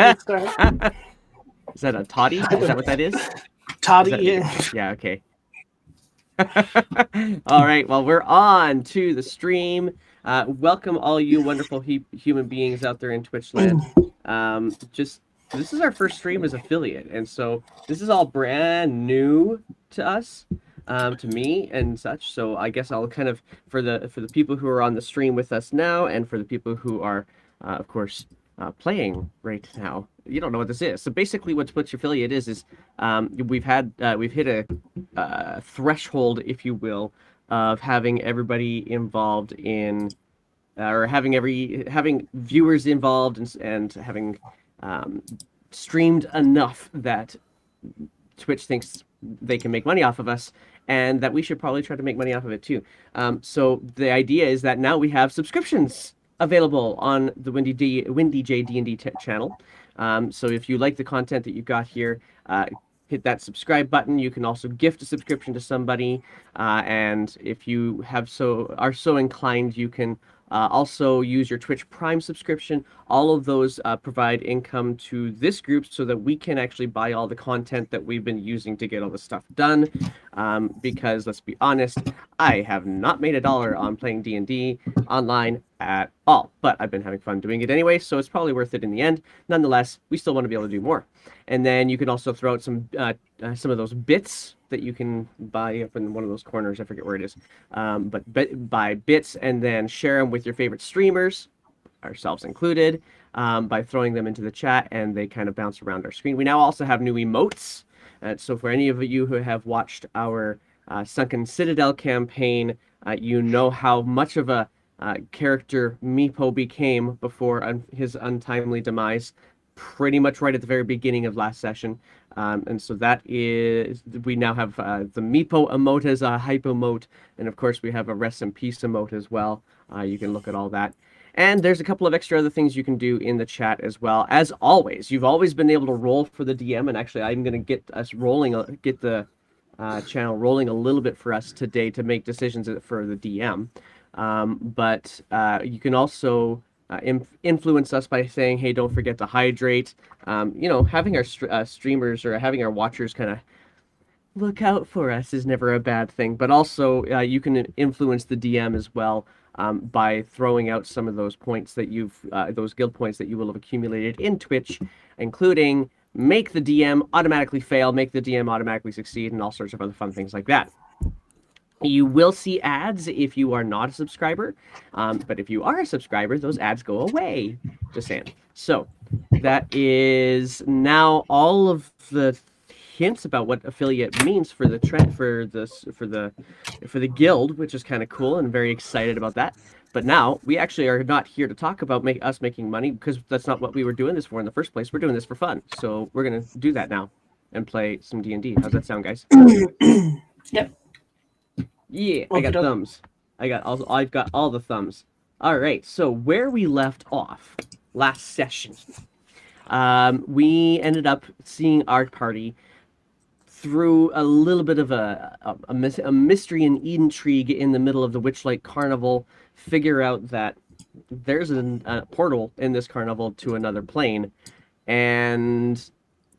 Is that a toddy? Is that what that is? Toddy, Is that- yeah. Yeah, okay. all right, well, we're on to the stream. Uh, welcome, all you wonderful hu- human beings out there in Twitch land. Um, just this is our first stream as affiliate, and so this is all brand new to us, um, to me and such. So I guess I'll kind of for the for the people who are on the stream with us now, and for the people who are, uh, of course, uh, playing right now. You don't know what this is. So basically, what Twitch affiliate is is um, we've had uh, we've hit a uh, threshold, if you will, of having everybody involved in, uh, or having every having viewers involved and and having um, streamed enough that Twitch thinks they can make money off of us, and that we should probably try to make money off of it too. Um, so the idea is that now we have subscriptions available on the Windy D Windy J D and D channel. Um, so if you like the content that you got here, uh, hit that subscribe button. You can also gift a subscription to somebody, uh, and if you have so are so inclined, you can uh, also use your Twitch Prime subscription. All of those uh, provide income to this group so that we can actually buy all the content that we've been using to get all the stuff done. Um, because let's be honest, I have not made a dollar on playing D and D online at all, but I've been having fun doing it anyway, so it's probably worth it in the end. Nonetheless, we still want to be able to do more. And then you can also throw out some uh, uh, some of those bits that you can buy up in one of those corners. I forget where it is. Um, but buy bits and then share them with your favorite streamers, ourselves included, um, by throwing them into the chat, and they kind of bounce around our screen. We now also have new emotes. Uh, so for any of you who have watched our uh, Sunken Citadel campaign, uh, you know how much of a uh, character Meepo became before un- his untimely demise, pretty much right at the very beginning of last session. Um, and so that is, we now have uh, the Meepo emote as a hype emote, and of course we have a rest in peace emote as well. Uh, you can look at all that. And there's a couple of extra other things you can do in the chat as well. As always, you've always been able to roll for the DM, and actually, I'm going to get us rolling, uh, get the uh, channel rolling a little bit for us today to make decisions for the DM. Um, but uh, you can also uh, inf- influence us by saying, "Hey, don't forget to hydrate." Um, you know, having our str- uh, streamers or having our watchers kind of look out for us is never a bad thing. But also, uh, you can influence the DM as well um, by throwing out some of those points that you've, uh, those guild points that you will have accumulated in Twitch, including make the DM automatically fail, make the DM automatically succeed, and all sorts of other fun things like that. You will see ads if you are not a subscriber, um, but if you are a subscriber, those ads go away. Just saying. So that is now all of the hints about what affiliate means for the trend for this for the for the guild, which is kind of cool and very excited about that. But now we actually are not here to talk about make us making money because that's not what we were doing this for in the first place. We're doing this for fun, so we're gonna do that now and play some D and D. How's that sound, guys? Yep. Yeah, I got thumbs. I got all. I've got all the thumbs. All right. So where we left off last session, um, we ended up seeing our party through a little bit of a a, a, a mystery and intrigue in the middle of the Witchlight Carnival. Figure out that there's an, a portal in this carnival to another plane, and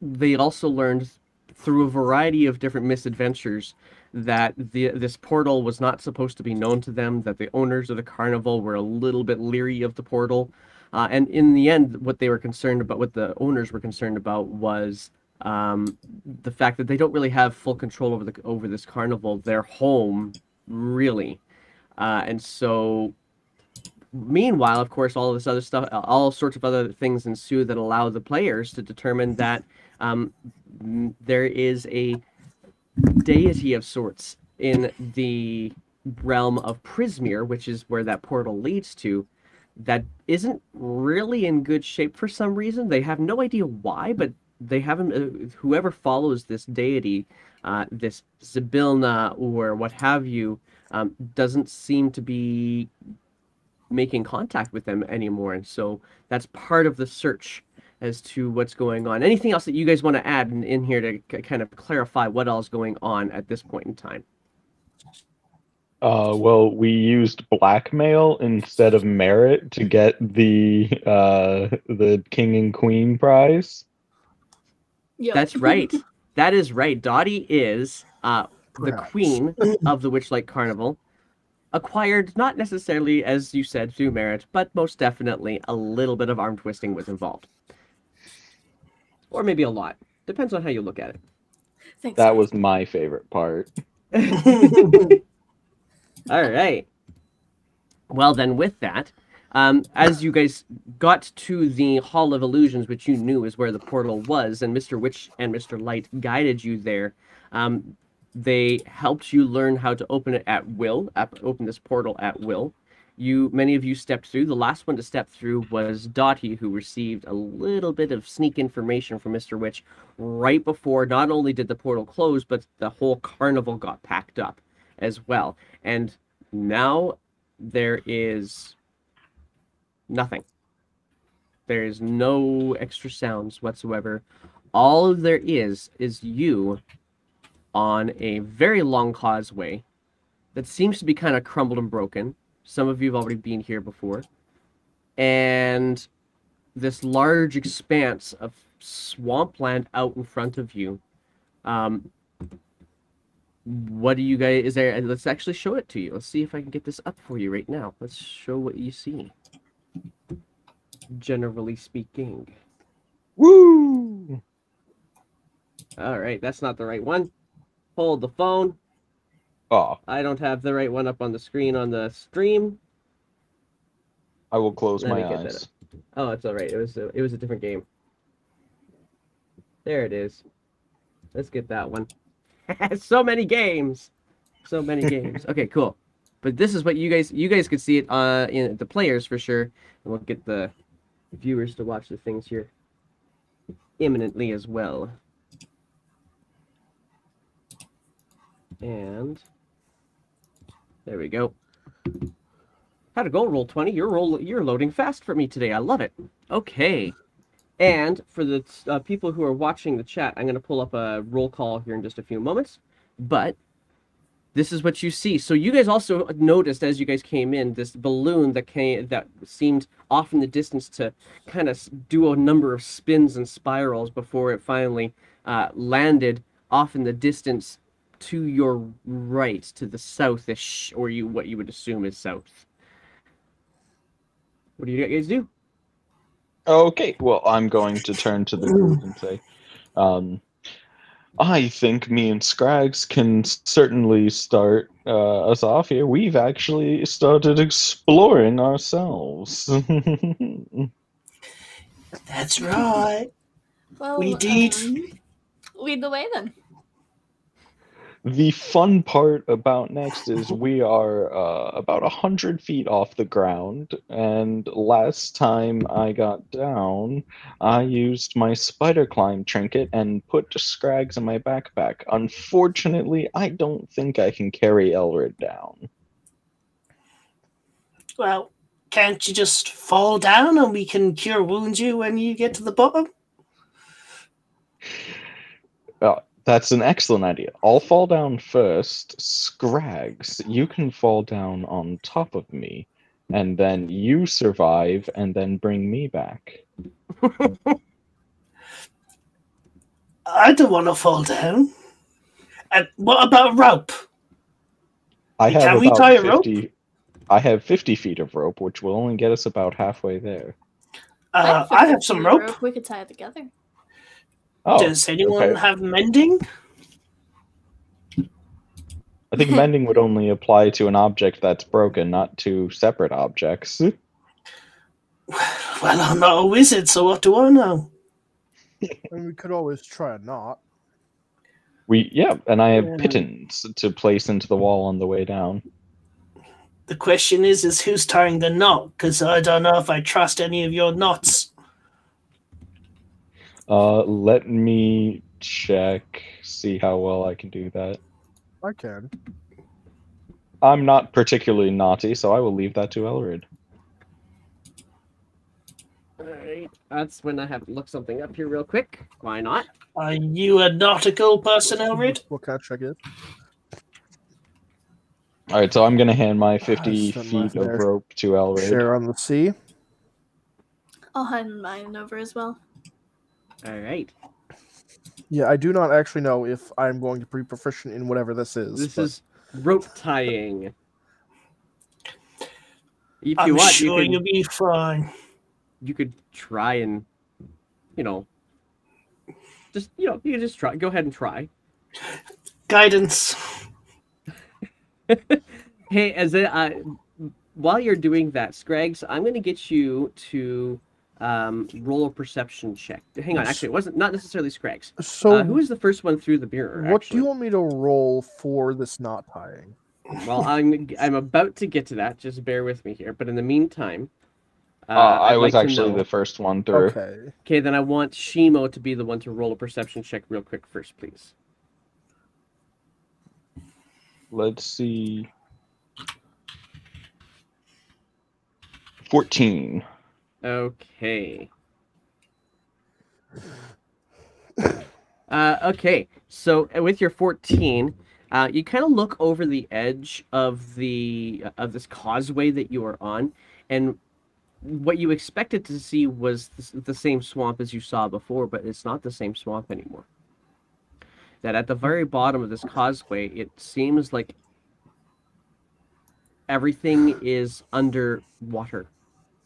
they also learned through a variety of different misadventures that the this portal was not supposed to be known to them that the owners of the carnival were a little bit leery of the portal. Uh, and in the end what they were concerned about what the owners were concerned about was um, the fact that they don't really have full control over the over this carnival their home really. Uh, and so meanwhile of course all this other stuff all sorts of other things ensue that allow the players to determine that um, there is a deity of sorts in the realm of Prismeer, which is where that portal leads to, that isn't really in good shape for some reason. They have no idea why, but they haven't. Uh, whoever follows this deity, uh, this Zybilna or what have you, um, doesn't seem to be making contact with them anymore, and so that's part of the search as to what's going on. Anything else that you guys want to add in, in here to k- kind of clarify what all's going on at this point in time? Uh, well, we used blackmail instead of merit to get the uh, the king and queen prize. Yep. That's right. That is right. Dottie is uh, the queen of the Witchlight Carnival. Acquired not necessarily, as you said, through merit, but most definitely a little bit of arm twisting was involved. Or maybe a lot. Depends on how you look at it. Thanks. That was my favorite part. All right. Well, then, with that, um, as you guys got to the Hall of Illusions, which you knew is where the portal was, and Mr. Witch and Mr. Light guided you there, um, they helped you learn how to open it at will, open this portal at will. You, many of you stepped through. The last one to step through was Dottie, who received a little bit of sneak information from Mr. Witch right before not only did the portal close, but the whole carnival got packed up as well. And now there is nothing. There is no extra sounds whatsoever. All there is is you on a very long causeway that seems to be kind of crumbled and broken. Some of you have already been here before. And this large expanse of swampland out in front of you. Um, what do you guys is there let's actually show it to you let's see if i can get this up for you right now let's show what you see generally speaking Woo! all right that's not the right one hold the phone Oh, i don't have the right one up on the screen on the stream. I will close Let my me get that eyes. oh it's all right. It was a, it was a different game. There it is. Let's get that one. So many games. So many games. Okay cool. But this is what you guys you guys could see it uh in the players for sure. And we'll get the viewers to watch the things here imminently as well. And there we go. How to go roll 20 you're roll you're loading fast for me today. I love it. Okay. And for the uh, people who are watching the chat i'm going to pull up a roll call here in just a few moments. But this is what you see. So you guys also noticed as you guys came in this balloon that came that seemed off in the distance to kind of do a number of spins and spirals before it finally uh, landed off in the distance to your right to the southish or you what you would assume is south what do you guys do Okay, well, I'm going to turn to the group and say, um, I think me and Scrags can certainly start uh, us off here. We've actually started exploring ourselves. That's right. Well, We did. um, lead the way then. The fun part about next is we are uh, about a hundred feet off the ground, and last time I got down, I used my spider climb trinket and put Scrags in my backpack. Unfortunately, I don't think I can carry Elred down. Well, can't you just fall down and we can cure wound you when you get to the bottom? That's an excellent idea. I'll fall down first. Scrags, you can fall down on top of me, and then you survive, and then bring me back. I don't want to fall down. And what about rope? I Can we about tie a rope? I have 50 feet of rope, which will only get us about halfway there. Uh, think I have some we rope. We could tie it together. Oh, Does anyone okay. have mending? I think mending would only apply to an object that's broken, not to separate objects. Hmm. Well, I'm not a wizard, so what do I know? And we could always try a knot. We yeah, and I have Yeah. pitons to place into the wall on the way down. The question is, is who's tying the knot? Because I don't know if I trust any of your knots. Uh, let me check, see how well I can do that. I can. I'm not particularly naughty, so I will leave that to Elrid. Alright, that's when I have to look something up here real quick. Why not? Are you a nautical person, Elrid? What kind of check is? All right, so I'm gonna hand my 50 send feet of rope to Elrid. Share on the sea. I'll hand mine over as well. All right. Yeah, I do not actually know if I'm going to be proficient in whatever this is. This but- is rope tying. If you I'm want, sure you you'll could be fine. you could try and you know just you know you could just try. Go ahead and try. Guidance. Hey, as a, uh, while you're doing that, Scrags, I'm going to get you to um, roll a perception check. Hang on, actually, it wasn't not necessarily Scrags. so. Uh, who was the first one through the mirror? what do you want me to roll for this knot tying? Well, I'm I'm about to get to that. Just bear with me here. But in the meantime, uh, Uh, I was like actually know- the first one through. Okay. Okay, then I want Shimo to be the one to roll a perception check real quick first, please. Let's see. 14. Okay. Uh, okay, so uh, with your 14, uh, you kind of look over the edge of the of this causeway that you are on, and what you expected to see was the, the same swamp as you saw before, but it's not the same swamp anymore. That at the very bottom of this causeway, it seems like everything is underwater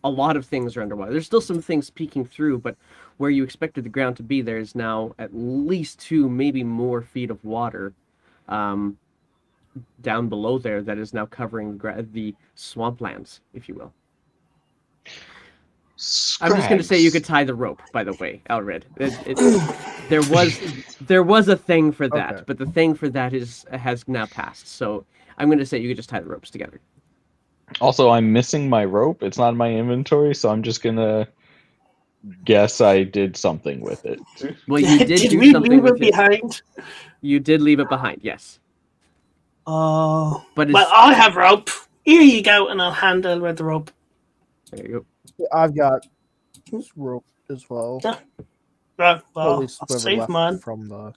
a lot of things are underwater. There's still some things peeking through, but where you expected the ground to be, there is now at least two, maybe more feet of water um, down below there that is now covering the, gra- the swamplands, if you will. I'm just going to say you could tie the rope. By the way, Elred, it, it, there was there was a thing for that, Okay. but the thing for that is has now passed. So I'm going to say you could just tie the ropes together. Also, I'm missing my rope. It's not in my inventory, so I'm just gonna guess I did something with it. Well, you did, Did do we something leave with it it. behind? You did leave it behind, yes. Oh. But it's, Well, I have rope. Here you go, and I'll handle with the rope. there you Yeah, I've got this rope as well. Yeah. Right, well, I'll save mine. from the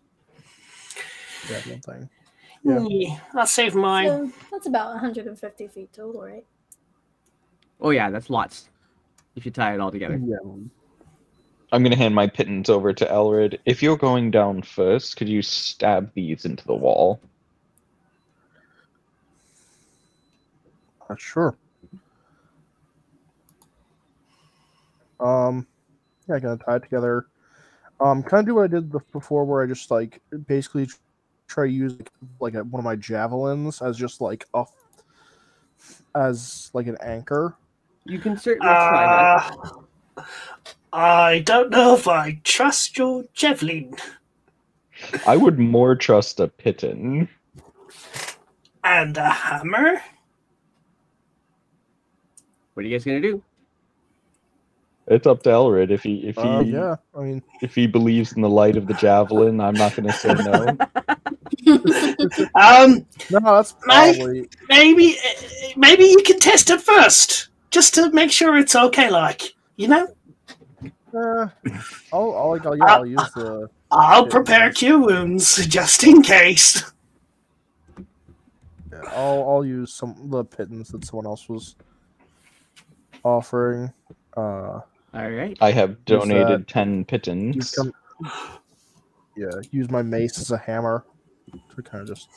javelin thing. Yeah. Yeah, I'll save mine. So that's about 150 feet total, right? Oh yeah, that's lots. If you tie it all together. Yeah. I'm gonna hand my pitons over to Elrid. If you're going down first, could you stab these into the wall? Uh, sure. Um, yeah, I gotta tie it together. Um, kind of do what I did the, before, where I just like basically tr- try to use like a, one of my javelins as just like a as like an anchor. You can certainly try that. Uh, I don't know if I trust your javelin. I would more trust a piton. And a hammer? What are you guys gonna do? It's up to Elrid if he if he Uh, yeah, I mean, if he believes in the light of the javelin. I'm not gonna say no. Um, no, that's probably maybe, maybe you can test it first, just to make sure it's okay. Like, you know, uh, I'll, I'll I'll, yeah, I'll use the I'll prepare nice. cure wounds just in case. yeah, I'll, I'll use some of the pitons that someone else was offering. Uh, All right. I have donated that. ten use pitons. yeah, use my mace as a hammer to kind of just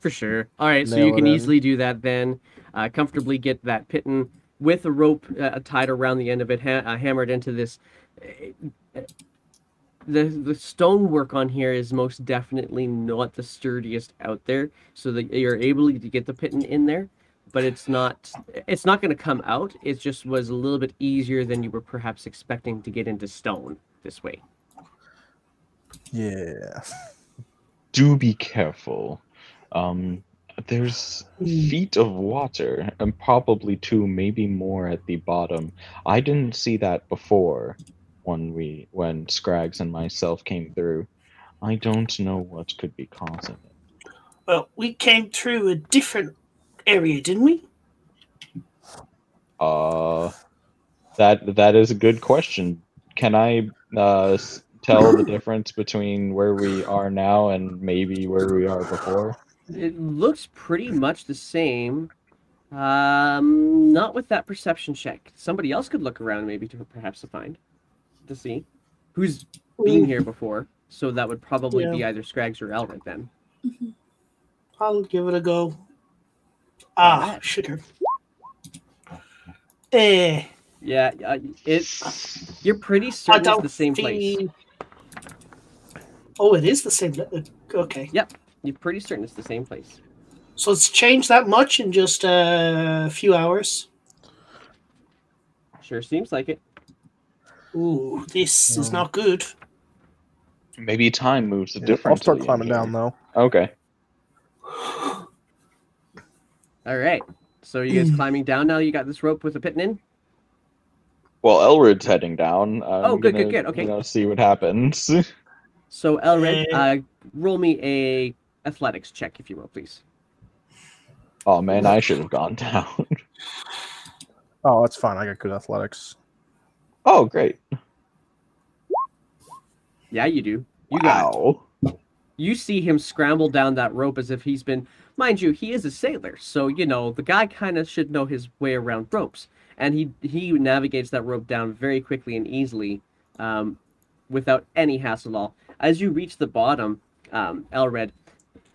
For sure. All right, so you can in. easily do that then. Uh, comfortably get that piton with a rope uh, tied around the end of it, ha- uh, hammered into this. uh, The the stonework on here is most definitely not the sturdiest out there, so that you're able to get the piton in there, but it's not it's not going to come out. It just was a little bit easier than you were perhaps expecting to get into stone this way. yeah. Do be careful. Um, there's feet of water and probably two, maybe more at the bottom. I didn't see that before when we when Scrags and myself came through. I don't know what could be causing it. Well, we came through a different area, didn't we? Uh, that that is a good question. Can I uh, tell the difference between where we are now and maybe where we are before? it looks pretty much the same. Um, not with that perception check. Somebody else could look around maybe to perhaps to find, to see who's been here before. So that would probably be either Scrags or Elred then. I'll give it a go. Ah, Alright. sugar. Eh, Yeah, uh, it. You're pretty I certain it's the same place. Feel- Oh, it is the same. uh, Okay, Yep. You're pretty certain it's the same place. so it's changed that much in just uh, a few hours. Sure seems like it. Ooh, this is Hmm. not good. Maybe time moves a I'll different. I'll start climbing down though. Okay. All right. So you guys climbing down now? You got this rope with a piton? Well, Elred's heading down. I'm Oh, good, good, gonna, good, okay. You know, see what happens. So Elred, uh, roll me a athletics check if you will, please. oh man, I should have gone down. Oh, that's fine. I got good athletics. oh, great! Yeah, you do. You got it. You see him scramble down that rope as if he's been, mind you, he is a sailor, so you know the guy kind of should know his way around ropes, and he he navigates that rope down very quickly and easily, um, without any hassle at all. As you reach the bottom, um, Elred,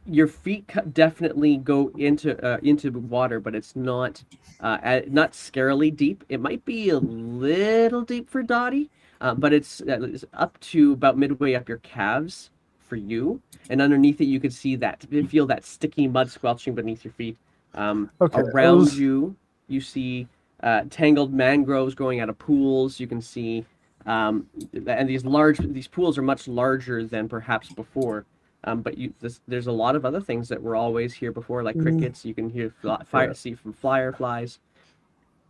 your feet definitely go into uh, into water, but it's not uh, not scarily deep. It might be a little deep for Dottie, uh, but it's, uh, it's up to about midway up your calves for you, and underneath it you can see that feel that sticky mud squelching beneath your feet. Um, Okay, around was- you, you see uh, tangled mangroves growing out of pools. You can see, um, and these large these pools are much larger than perhaps before. Um, but you, this, there's a lot of other things that were always here before, like Mm. crickets. You can hear fly, fire, Yeah. see from fireflies.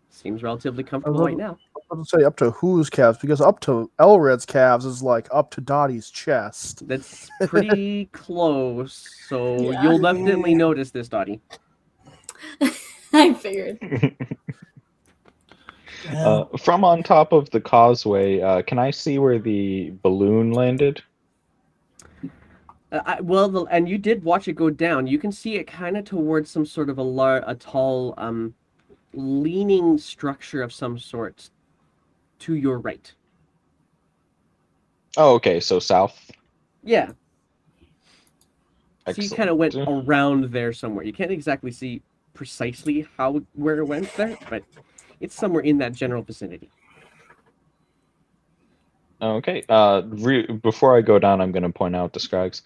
Seems relatively comfortable love- right now. I was gonna say up to whose calves because up to Elred's calves is like up to Dottie's chest. That's pretty close. So Yeah. you'll definitely notice this, Dottie. I figured. Uh, from on top of the causeway, uh, can I see where the balloon landed? Uh, I, well, the, and you did watch it go down. You can see it kind of towards some sort of a lar- a tall, um, leaning structure of some sort to your right. Oh, okay. So south. Yeah, so you kind of went around there somewhere. You can't exactly see precisely how where it went there, but it's somewhere in that general vicinity. Okay. Uh, re- before I go down, I'm going to point out to Scrags.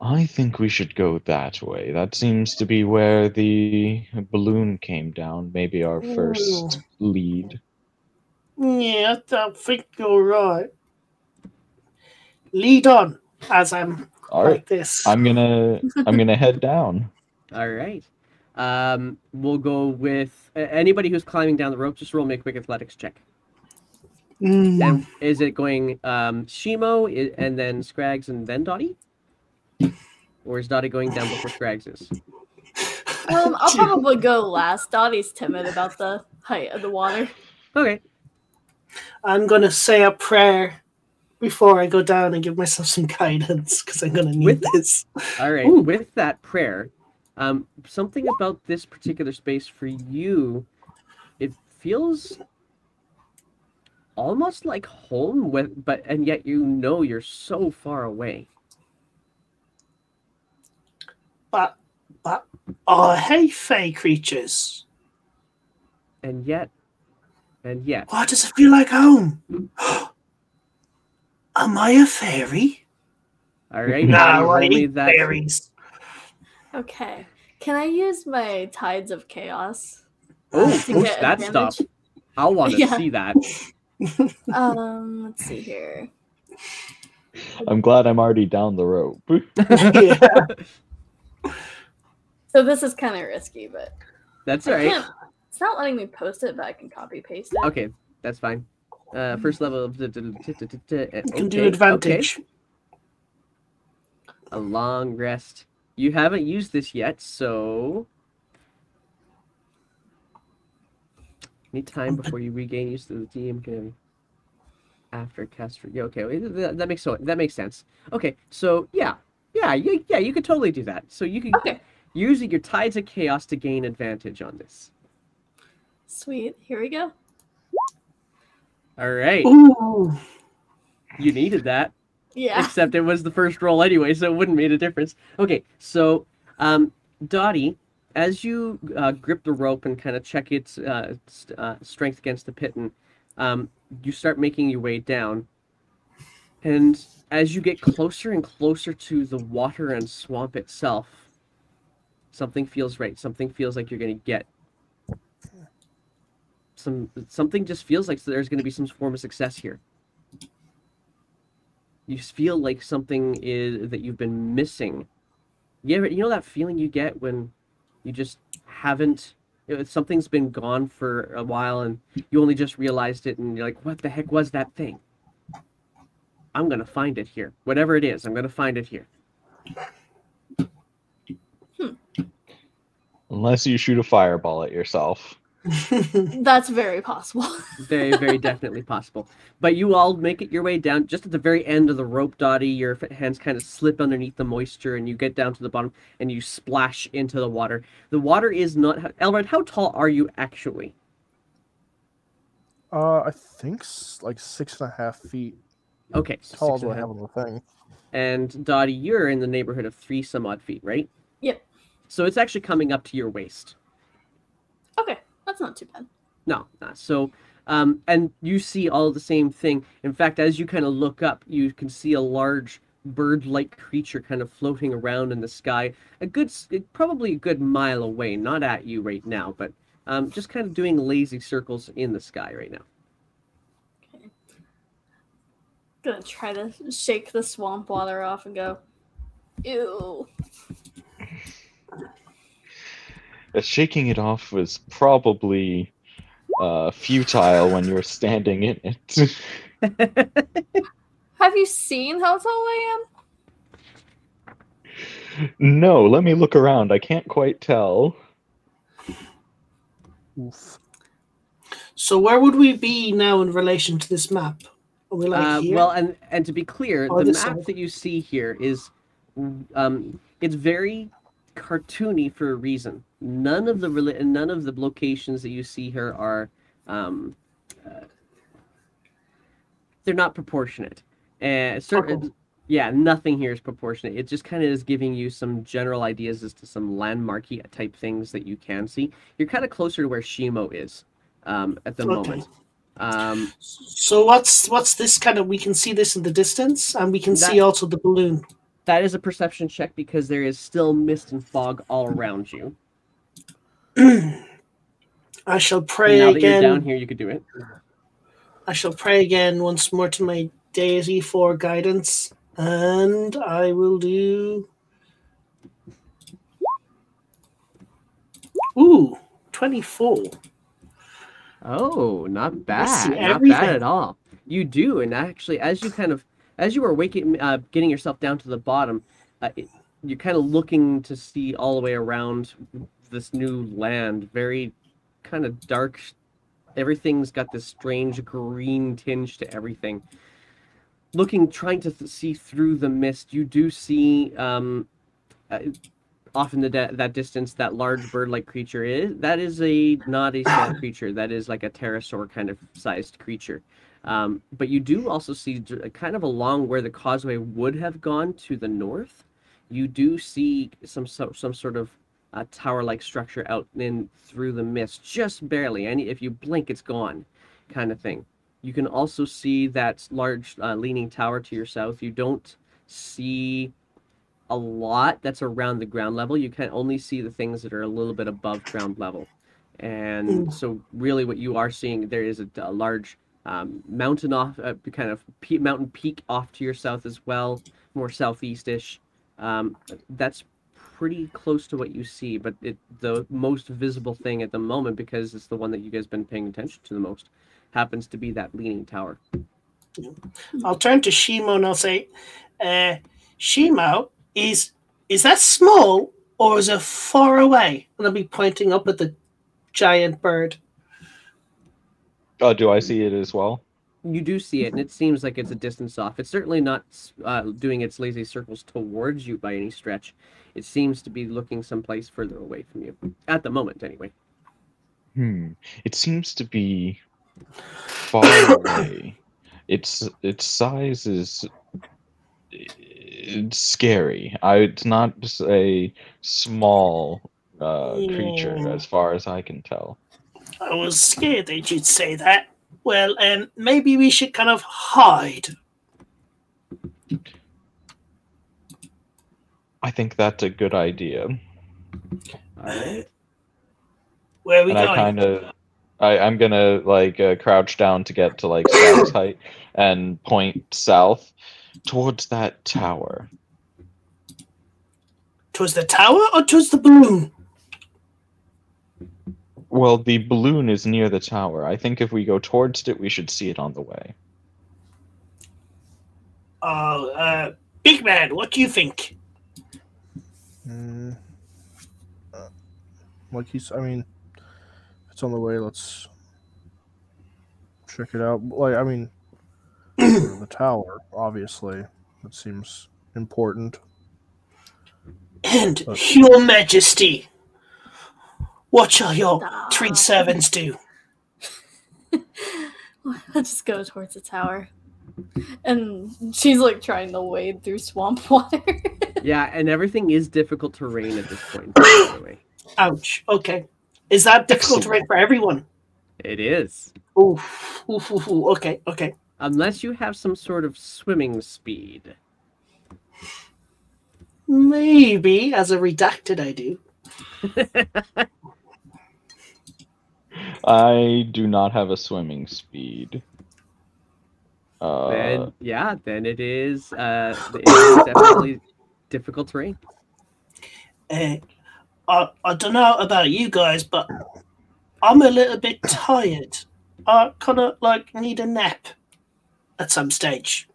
I think we should go that way. That seems to be where the balloon came down. Maybe our first lead. Yeah, I think you're right. Lead on as I'm All right. like this. I'm gonna I'm gonna head down. All right. Um, we'll go with uh, anybody who's climbing down the rope. Just roll me a quick athletics check. Mm, And is it going um, Shimo i- and then Scrags and then Dottie? Or is Dottie going down before Scrags is? Um, I'll probably go last. Dottie's timid about the height of the water. Okay. I'm gonna say a prayer before I go down and give myself some guidance because I'm gonna need With- this. All right. Ooh. With that prayer, um, something about this particular space for you, it feels almost like home with but and yet you know you're so far away. But, but, oh, hey, fey creatures. And yet and yet Why does it feel like home? Am I a fairy? all right. No, Dottie, roll I hate that fairies. Okay. Can I use my tides of chaos? Oh, push that advantage? stuff. I want to Yeah. see that. Um, let's see here. I'm glad I'm already down the rope. yeah. So this is kind of risky, but That's all I right. It's not letting me post it, but I can copy paste it. Okay, that's fine. Uh, first level of You can do advantage. okay. A long rest. You haven't used this yet, so need time before you regain use of the DM can after cast for yeah, okay that, that makes so that makes sense. Okay, so yeah, yeah, you, yeah, you could totally do that. So you can Okay. using your tides of chaos to gain advantage on this. Sweet. Here we go. All right, Ooh. you needed that. Yeah. except it was the first roll anyway, so it wouldn't made a difference. Okay, so um, Dottie, as you uh, grip the rope and kind of check its uh, st- uh, strength against the piton, um, you start making your way down, and as you get closer and closer to the water and swamp itself, something feels right. Something feels like you're going to get some. Something just feels like there's going to be some form of success here you feel like something is that you've been missing. You ever, you know that feeling you get when you just haven't you know, something's been gone for a while and you only just realized it and you're like, what the heck was that thing? I'm gonna find it here. Whatever it is, I'm gonna find it here. Hmm. Unless you shoot a fireball at yourself. That's very possible. Very, very definitely possible. But you all make it your way down just at the very end of the rope, Dottie. Your f- hands kind of slip underneath the moisture, and you get down to the bottom, and you splash into the water. The water is not. Elred, how tall are you actually? Uh, I think s- like six and a half feet Okay, so tall six is and what half. have on the thing. And Dottie, you're in the neighborhood of three some odd feet, right? Yep. So it's actually coming up to your waist. okay, that's not too bad. No, not so. Um, and you see all the same thing. In fact, as you kind of look up, you can see a large bird-like creature kind of floating around in the sky, a good, probably a good mile away, not at you right now, but um, just kind of doing lazy circles in the sky right now. Okay. Gonna try to shake the swamp water off and go, ew. Uh, Shaking it off was probably uh, futile when you were standing in it. Have you seen how tall I am? no, let me look around. I can't quite tell. Oof. so where would we be now in relation to this map? Are we like Uh, here? well, and and to be clear, Or the map side? that you see here is, um, it's very cartoony for a reason. None of the none of the locations that you see here are, um, uh, they're not proportionate. And certain, Okay. yeah, nothing here is proportionate. It just kind of is giving you some general ideas as to some landmarky type things that you can see. You're kind of closer to where Shimo is, um, at the Okay. moment. Um, So what's what's this kind of? We can see this in the distance, and we can see also the balloon. That is a perception check because there is still mist and fog all around you. I shall And pray now that you're again. down here, you could do it. I shall pray again once more to my deity for guidance, and I will do. Ooh, 24. Oh, not bad. Not bad at all. You do, and actually, as you kind of, as you were waking, uh, getting yourself down to the bottom, uh, it, you're kind of looking to see all the way around this new land. Very kind of dark. Everything's got this strange green tinge to everything. Looking, trying to th- see through the mist, you do see um, uh, off in the that distance that large bird-like creature is that is a not a small creature that is like a pterosaur kind of sized creature um, but you do also see kind of along where the causeway would have gone to the north you do see some so, some sort of uh, tower-like structure out in through the mist just barely and if you blink it's gone kind of thing you can also see that large uh, leaning tower to your south you don't see a lot that's around the ground level. You can only see the things that are a little bit above ground level. And Mm. so, really, what you are seeing there is a, a large um, mountain off, uh, kind of pe- mountain peak off to your south as well, more southeastish. Um, that's pretty close to what you see, but it, the most visible thing at the moment, because it's the one that you guys been paying attention to the most, happens to be that leaning tower. I'll turn to Shimo and I'll say, uh, Shimo, is is that small or is it far away? And I'll be pointing up at the giant bird. Oh, do I see it as well? you do see it, and it seems like it's a distance off. It's certainly not uh, doing its lazy circles towards you by any stretch. It seems to be looking someplace further away from you at the moment, anyway. Hmm. It seems to be far away. Its its size is it's scary. I, it's not just a small uh, creature, as far as I can tell. I was scared that you'd say that. Well, um, maybe we should kind of hide. I think that's a good idea. Right. Where are we and I going? kind of, I I'm gonna like uh, crouch down to get to like Scout's height and point south towards that tower. Towards the tower or towards the balloon? Well, the balloon is near the tower. I think if we go towards it, we should see it on the way. Oh, uh, big man, what do you think? Mm, uh, like he's, I mean, if it's on the way. Let's check it out. Like, I mean, the tower, obviously, that seems important. And Okay. your majesty, what shall your Stop. three servants do? Let's just go towards the tower. And she's like trying to wade through swamp water. Yeah, and everything is difficult terrain at this point. By Ouch. Okay. Is that difficult to Excellent. rate for everyone? it is. Ooh, ooh, ooh, ooh. Okay, okay. Unless you have some sort of swimming speed. Maybe as a redacted, I do. I do not have a swimming speed. Uh, then yeah, then it is. Uh, it is definitely difficult terrain. Uh, I, I don't know about you guys, but I'm a little bit tired. I kind of like need a nap at some stage.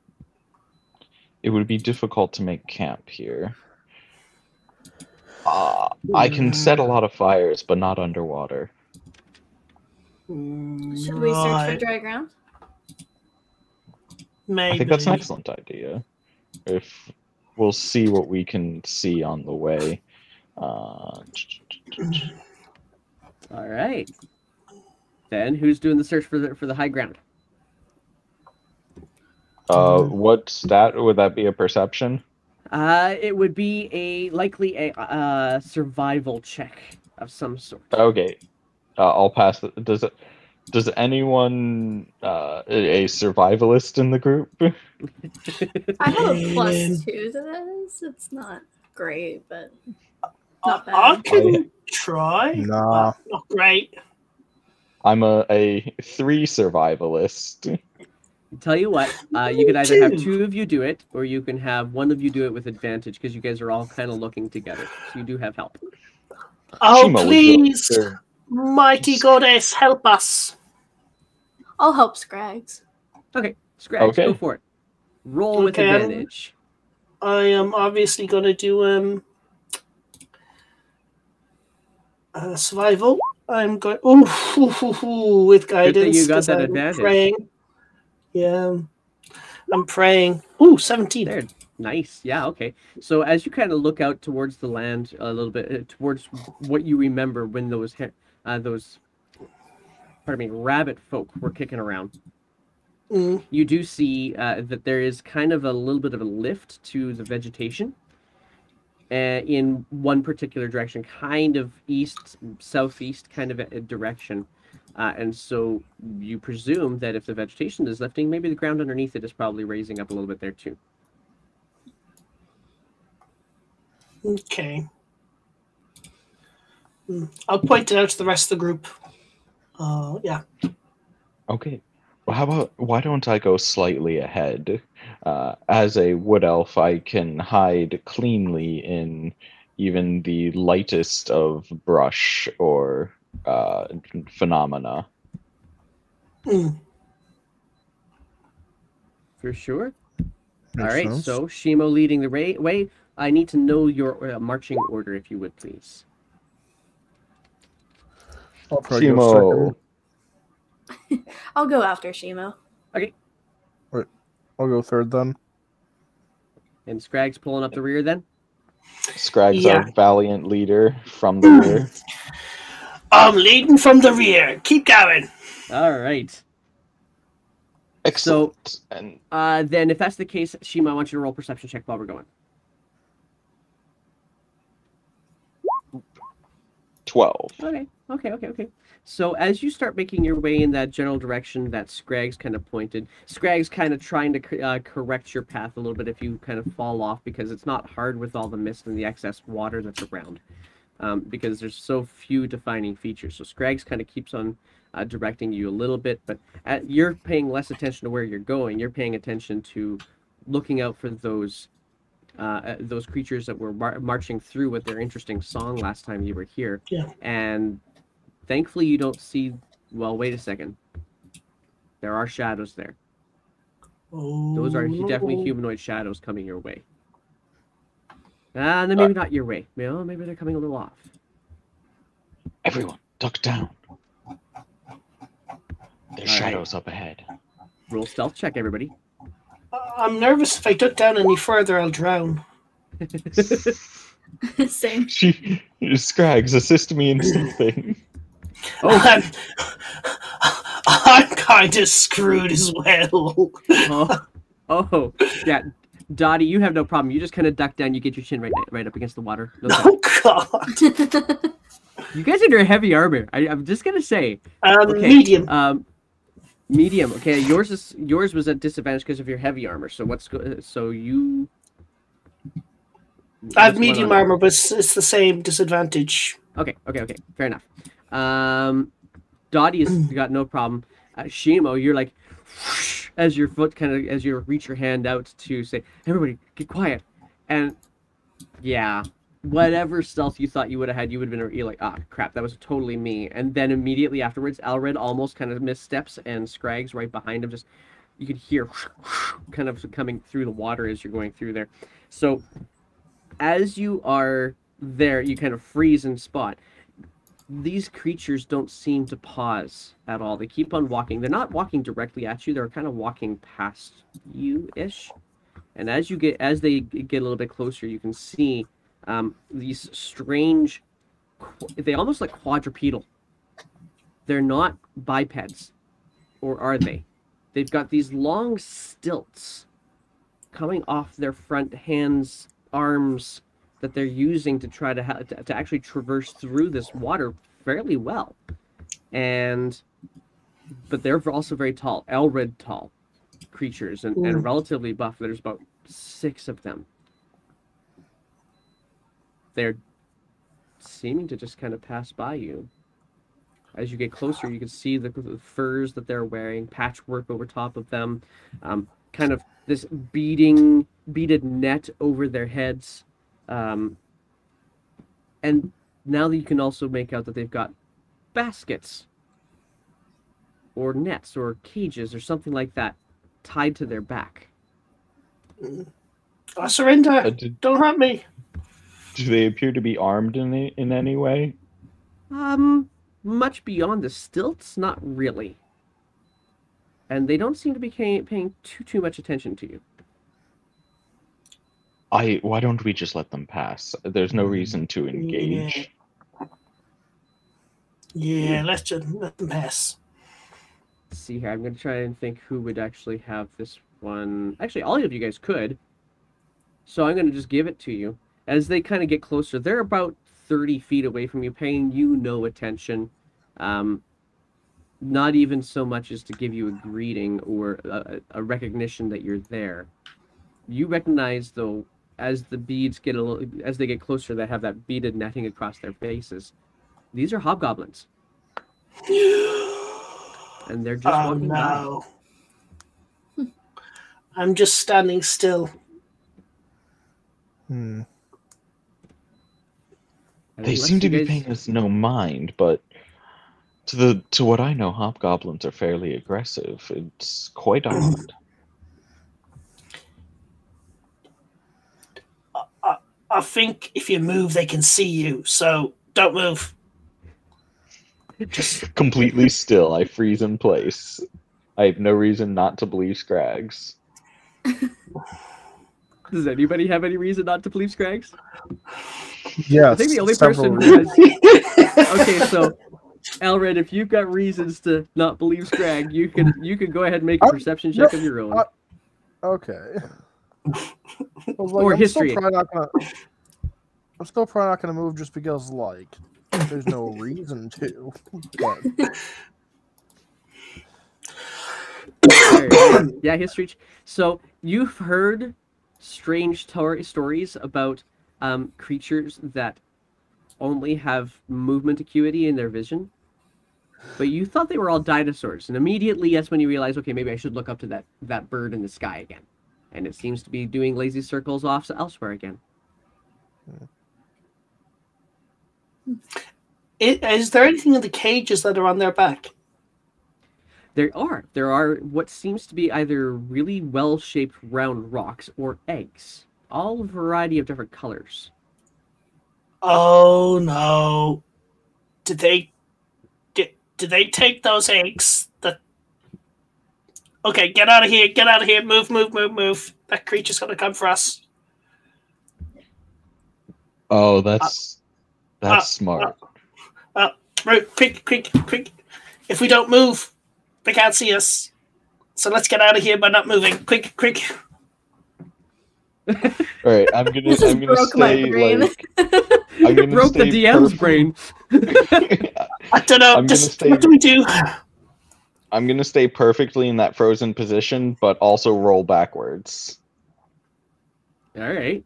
it would be difficult to make camp here. Uh, I can set a lot of fires, but not underwater. Should we search for dry ground? Maybe. I think that's an excellent idea. If we'll see what we can see on the way. Uh, All right. Then who's doing the search for the for the high ground? uh, what stat would that be? A perception? Uh, it would be a likely a uh, survival check of some sort. Okay, uh, I'll pass. The, does it? Does anyone uh, a a survivalist in the group? I have a plus two to this. It's not great, but I, not I bad. can try. Nah. but Not great. I'm a, a three survivalist. Tell you what, uh, you can either have Two. two of you do it, or you can have one of you do it with advantage because you guys are all kind of looking together. So you do have help. Oh, Shima, would you like please, to- mighty goddess, help us. I'll help Scrags. Okay, Scratch, Okay. go for it. Roll with Okay, I'm- advantage. I am obviously going to do um uh, survival. I'm going oh with guidance. you got that I'm advantage. Praying. Yeah, I'm praying. Ooh, 17. There, nice. Yeah, okay. So as you kind of look out towards the land a little bit, uh, towards what you remember when those ha- uh, those, pardon me, rabbit folk were kicking around, Mm, you do see uh, that there is kind of a little bit of a lift to the vegetation. Uh, in one particular direction, kind of east, southeast kind of a a direction. Uh, and so you presume that if the vegetation is lifting, maybe the ground underneath it is probably raising up a little bit there too. okay. Mm, I'll point it out to the rest of the group. Uh, yeah. Okay. Well, how about why don't I go slightly ahead? Uh, as a wood elf, I can hide cleanly in even the lightest of brush or uh, phenomena. Mm, For sure. Makes All right, sense. so Shimo leading the way. I need to know your uh, marching order, if you would, please. I'll probably go Shimo, I'll go after Shimo. Okay. Wait, I'll go third then. And Scrag's pulling up the rear then. Scrag's Yeah. our valiant leader from the rear. I'm leading from the rear. Keep going. All right. Excellent. and Uh, then if that's the case, Shima, I want you to roll perception check while we're going. 12. Okay, okay, okay, okay. So as you start making your way in that general direction that Scragg's kind of pointed, Scragg's kind of trying to uh, correct your path a little bit if you kind of fall off because it's not hard with all the mist and the excess water that's around, um, because there's so few defining features. So Scragg's kind of keeps on uh, directing you a little bit, but at, you're paying less attention to where you're going. You're paying attention to looking out for those. Uh, uh, those creatures that were mar- marching through with their interesting song last time you were here, Yeah. and thankfully you don't see well wait a second there are shadows there Oh, those are hu- definitely Oh. humanoid shadows coming your way ah then maybe not your way you know, maybe they're coming a little off Everyone, duck down. There's All right. shadows up ahead. roll stealth check everybody I'm nervous if I duck down any further, I'll drown. Same. She, Scrags, assist me in something. oh, I'm, I'm kind of screwed as well. oh oh yeah Dottie, you have no problem. You just kind of duck down. You get your chin right, right up against the water. No. Oh god. you guys are in heavy armor. I, I'm just gonna say, Um, Okay. medium. Um, medium. Okay, yours is yours was at disadvantage because of your heavy armor. So what's go- so you? I have medium armor, but it's, it's the same disadvantage. Okay, okay, okay. Fair enough. Um, Dottie has got no problem. Uh, Shimo, you're like, as your foot kind of as you reach your hand out to say, "Everybody, get quiet," and yeah, whatever stealth you thought you would have had, you would have been like, ah, crap, that was totally me. And then immediately afterwards, Alred almost kind of missteps, and Scrags right behind him. Just you could hear kind of coming through the water as you're going through there. So as you are there, you kind of freeze and spot these creatures don't seem to pause at all. They keep on walking. They're not walking directly at you. They're kind of walking past you ish. And as you get as they get a little bit closer, you can see um, these strange, they almost like quadrupedal. They're not bipeds, or are they? They've got these long stilts coming off their front hands, arms, that they're using to try to, ha- to to actually traverse through this water fairly well, and but they're also very tall, Elred tall creatures and, and Mm. relatively buff. There's about six of them. They're seeming to just kind of pass by you. As you get closer, you can see the, the furs that they're wearing, patchwork over top of them, um, kind of this beading, beaded net over their heads. Um, and now that you can also make out that they've got baskets or nets or cages or something like that tied to their back. I surrender. Do, Don't hurt me. Do they appear to be armed in, a- in any way? Um, much beyond the stilts, not really. And they don't seem to be paying, paying too too much attention to you. I. Why don't we just let them pass? There's no reason to engage. Yeah, let's just let them pass. Let's see here, I'm gonna try and think who would actually have this one. Actually, all of you guys could. So I'm gonna just give it to you as they kind of get closer. They're about 30 feet away from you, paying you no attention. Um, not even so much as to give you a greeting or a, a recognition that you're there. You recognize though, as the beads get a little, as they get closer, they have that beaded netting across their faces. These are hobgoblins, and they're just Oh walking by. I'm just standing still. Hmm. And They seem to be guys- paying us no mind, but to the to what I know, hobgoblins are fairly aggressive. It's quite odd. I think if you move, they can see you. So don't move. Just completely still, I freeze in place. I have no reason not to believe Scrags. Does anybody have any reason not to believe Scrags? Yeah, I think the only person reasons. has. Okay, so Alred, if you've got reasons to not believe Scrag, you can you can go ahead and make a I'm- perception check no, of your own. I- Okay. I was Or I'm history. Still probably not gonna, I'm still probably not going to move just because, like, there's no reason to. But yeah, history. So you've heard strange tor- stories about um, creatures that only have movement acuity in their vision, but you thought they were all dinosaurs, and immediately that's when you realize, okay, maybe I should look up to that that bird in the sky again, and it seems to be doing lazy circles off elsewhere again. Is there anything in the cages that are on their back? There are there are what seems to be either really well shaped round rocks or eggs, all variety of different colors. Oh no! Did they? Did, did they take those eggs? That. Okay, get out of here! Get out of here! Move! Move! Move! Move! That creature's gonna come for us. Oh, that's uh, that's smart. Uh, Right, quick! Quick! Quick! If we don't move, they can't see us. So let's get out of here by not moving. Quick! Quick! All right, I'm gonna This just I'm gonna broke my stay brain. like I'm gonna Broke the DM's perf- brain. I don't know. I'm Just stay- what do we do? I'm gonna stay perfectly in that frozen position, but also roll backwards. All right.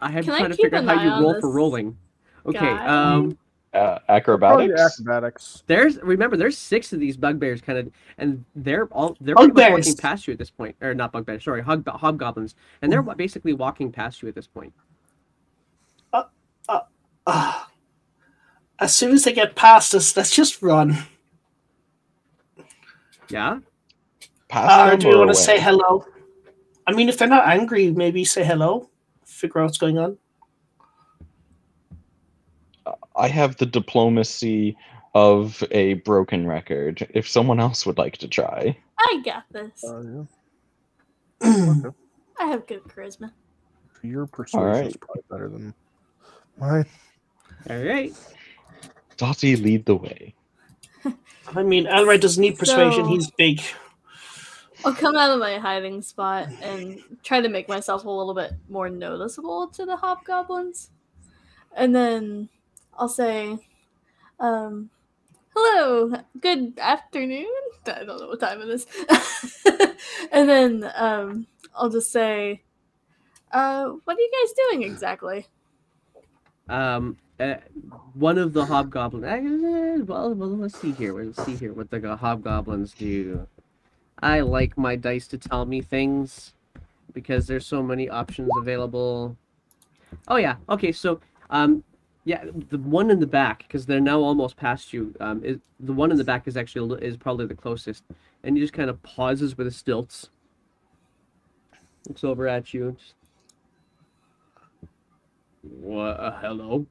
I have Can to try to figure out how you on roll for rolling. Okay. guy? Um. Uh, probably acrobatics. acrobatics. There's remember there's six of these bugbears kind of and they're all they're pretty much walking past you at this point or not bugbears sorry hog, hobgoblins and they're wa- basically walking past you at this point. Ah. as soon as they get past us, let's just run. Yeah. Pass Uh, do you want to say hello? I mean, if they're not angry, maybe say hello. Figure out what's going on. I have the diplomacy of a broken record. If someone else would like to try, I got this. Uh, yeah. Okay. I have good charisma. Your persuasion Alright. is probably better than mine. All right. Dottie, lead the way. I mean, Elroy doesn't need persuasion. So- He's big. I'll come out of my hiding spot and try to make myself a little bit more noticeable to the hobgoblins. And then I'll say, um, hello, good afternoon. I don't know what time it is. and then um, I'll just say, uh, what are you guys doing exactly? Um. Uh, one of the hobgoblins. Uh, well, well, let's see here. Let's see here what the hobgoblins do. I like my dice to tell me things because there's so many options available. Oh yeah. Okay. So um, yeah, the one in the back because they're now almost past you. Um, is the one in the back is actually is probably the closest, and he just kind of pauses with his stilts. Looks over at you. Just, what? Uh, hello.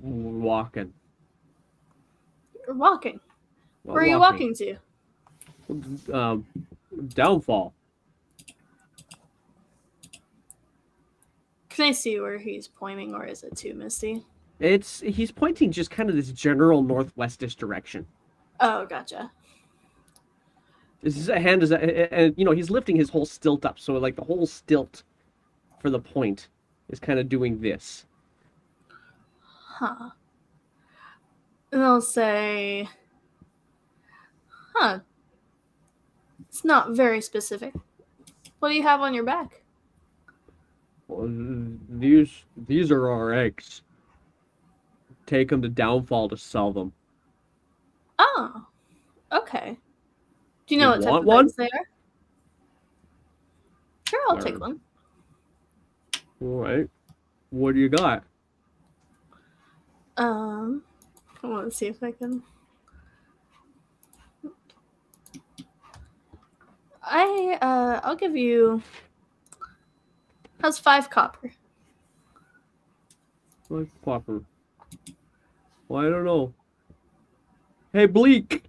Walking. You're walking. Where are you walking to? Um, downfall. Can I see where he's pointing, or is it too misty? It's he's pointing just kind of this general northwestish direction. Oh, gotcha. His hand is, and you know, he's lifting his whole stilt up, so like the whole stilt for the point is kind of doing this. Huh. And I'll say, huh. It's not very specific. What do you have on your back? Well, these these are our eggs. Take them to downfall to sell them. Oh, okay. Do you You know what type of one? eggs they are? Sure, I'll take Or- one. All right. What do you got? Um, I want to see if I can. I uh, I'll give you. How's five copper? Like copper. Well, I don't know. Hey, Bleak.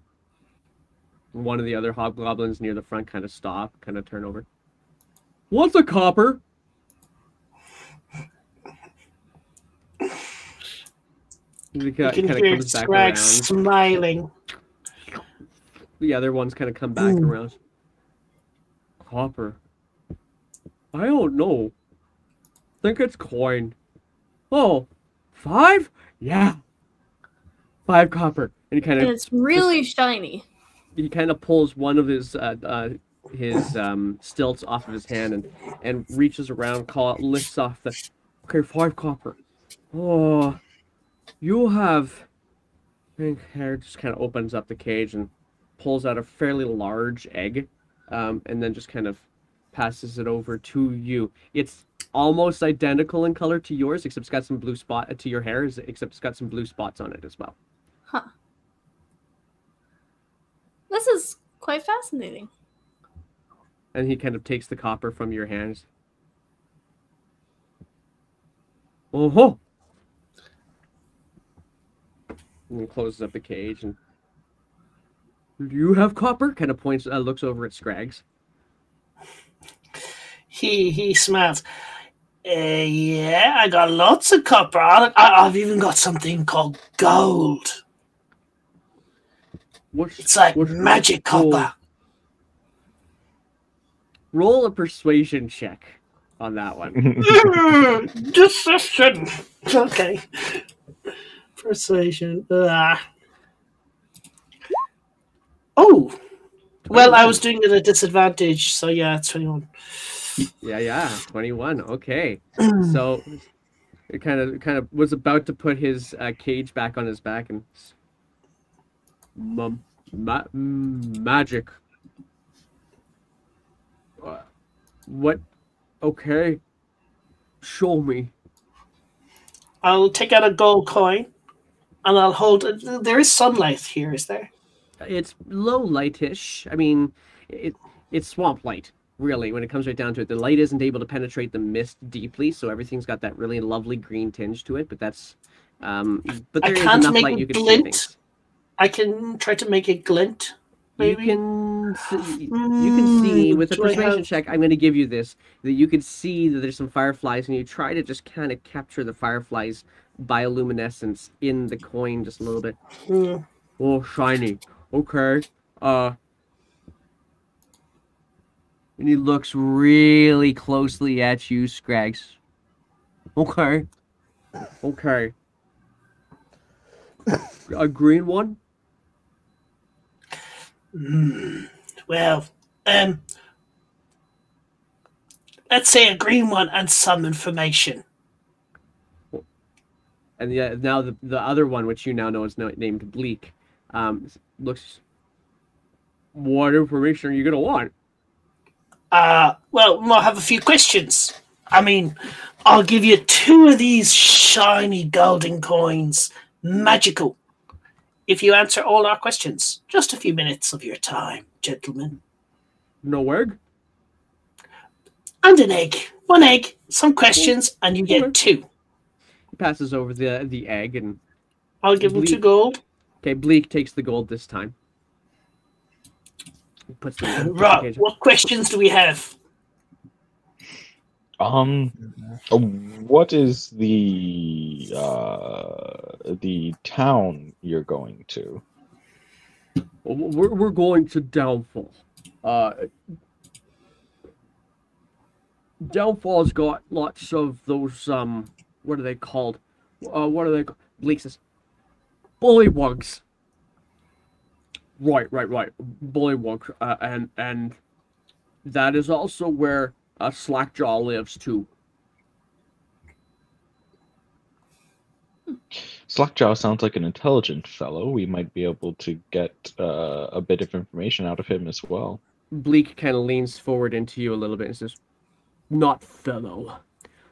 One of the other hobgoblins near the front kind of stop, kind of turn over. What's a copper? He You kind can of hear comes back around. smiling. The other ones kind of come back Mm. around. Copper. I don't know. Think it's coin. Oh, five? Yeah. Five copper. And he kind of And it's really shiny. he kind of pulls one of his uh, uh his um stilts off of his hand and and reaches around, call it lifts off the okay five copper. Oh, you have. And Hair just kind of opens up the cage and pulls out a fairly large egg, um, and then just kind of passes it over to you. It's almost identical in color to yours, except it's got some blue spot to your hair, except it's got some blue spots on it as well. Huh. This is quite fascinating. And he kind of takes the copper from your hands. Oh ho! And then closes up the cage and. Do you have copper? Kind of points, uh, looks over at Scrags. He he smiles. Uh, yeah, I got lots of copper. I, I- I've even got something called gold. What's, It's like what's magic gold? copper. Roll a persuasion check on that one. Decision. Okay. Persuasion. Ah. Oh. Well, I was doing it at a disadvantage, so yeah, 21. Yeah, yeah, twenty-one. Okay, so it kind of kind of was about to put his uh, cage back on his back and ma- ma- magic Uh, what okay show me I'll take out a gold coin and I'll hold it. There is sunlight here, is there? it's low lightish i mean it it's swamp light really when it comes right down to it the light isn't able to penetrate the mist deeply so everything's got that really lovely green tinge to it but that's um but I there is can't enough make light you can see glint. things I can try to make it glint. You can see, you can see Mm, with a persuasion have- check. I'm going to give you this that you can see that there's some fireflies, and you try to just kind of capture the fireflies bioluminescence in the coin just a little bit. Hmm. Oh, shiny. Okay. Uh. And he looks really closely at you, Scrags. Okay. Okay. A green one? Hmm. Well, um, let's say a green one and some information. and the, now the, the other one, which you now know is named Bleak, um, looks. What information are you gonna want? Uh, well, we'll have a few questions. I mean, I'll give you two of these shiny golden coins, magical, if you answer all our questions. Just a few minutes of your time, gentlemen. No egg. And an egg. One egg, some questions, and you get two. He passes over the the egg, and I'll give him two gold. okay, Bleak takes the gold this time. He puts the, puts Right, what questions do we have? Um, uh, what is the uh the town you're going to? We're we're going to Downfall. Uh, Downfall's got lots of those um, what are they called? Uh, what are they? ca- Bleak says, bullywugs. Right, right, right. Bullywug, uh, and and that is also where uh, Slackjaw lives too. Slackjaw sounds like an intelligent fellow. We might be able to get uh, a bit of information out of him as well. Bleak kind of leans forward into you a little bit and says, "Not fellow,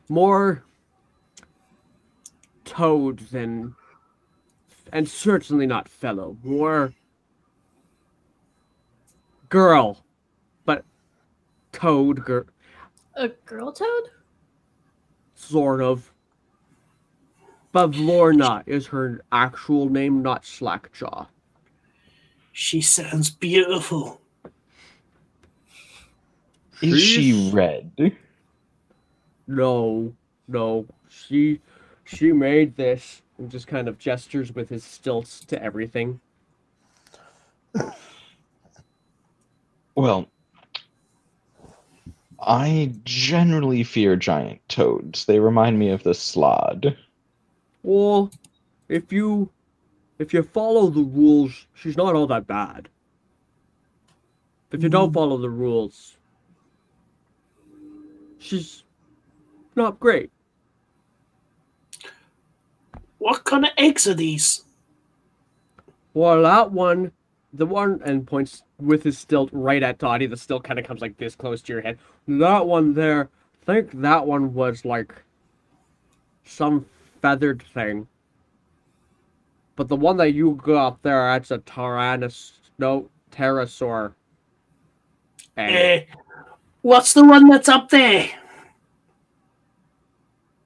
more toad than, and certainly not fellow. More girl, but toad girl, A girl toad? sort of. Bavlorna is her actual name, not Slackjaw. She sounds beautiful. Is she red? No, no. She she made this and just kind of gestures with his stilts to everything. Well, I generally fear giant toads. They remind me of the slod. Well, if you if you follow the rules, she's not all that bad. If you don't mm. follow the rules, she's not great. What kind of eggs are these? Well, that one, the one, and points with his stilt right at Dottie. The stilt kind of comes like this close to your head. That one there, I think that one was like some feathered thing. But the one that you got up there, that's a Tyrannos, no, pterosaur. Eh, what's the one that's up there?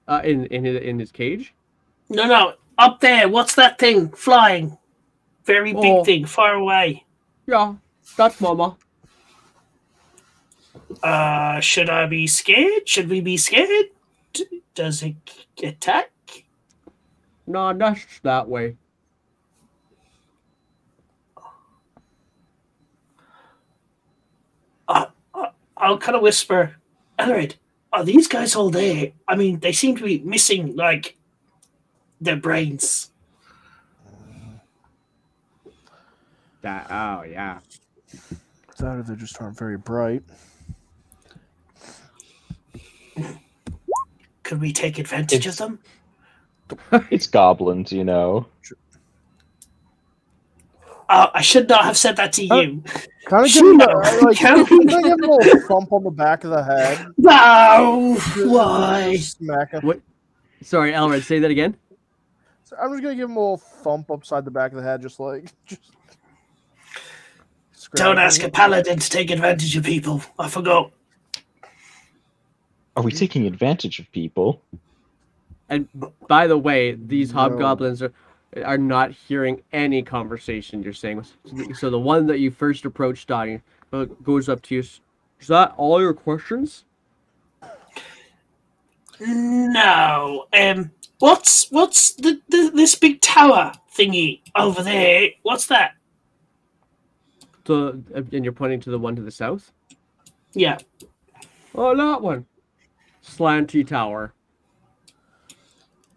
Uh, in in in his cage. No, no, up there. What's that thing flying? Very big Oh. thing, far away. Yeah, that's Mama. Uh, should I be scared? Should we be scared? Does it attack? No, that's that way. I'll kind of whisper, Elred, are these guys all there? I mean, they seem to be missing, like, their brains. That oh yeah. That or they just aren't very bright. Could we take advantage of them? It's goblins, you know. Uh, I should not have said that to Uh, you. Kind of give him a, like, Can can we- give him a little thump on the back of the head. No! Why? Smack him. Sorry, Elmer, say that again. So I'm just gonna give him a little thump upside the back of the head, just like just. Don't ask a paladin to take advantage of people. I forgot. Are we taking advantage of people? And by the way, these No. hobgoblins are are not hearing any conversation you're saying. So the one that you first approached, Donnie, uh, goes up to you. Is that all your questions? No. Um. What's what's the, the this big tower thingy over there? What's that? So, uh, and you're pointing to the one to the south. Yeah. Oh, that one. Slanty Tower.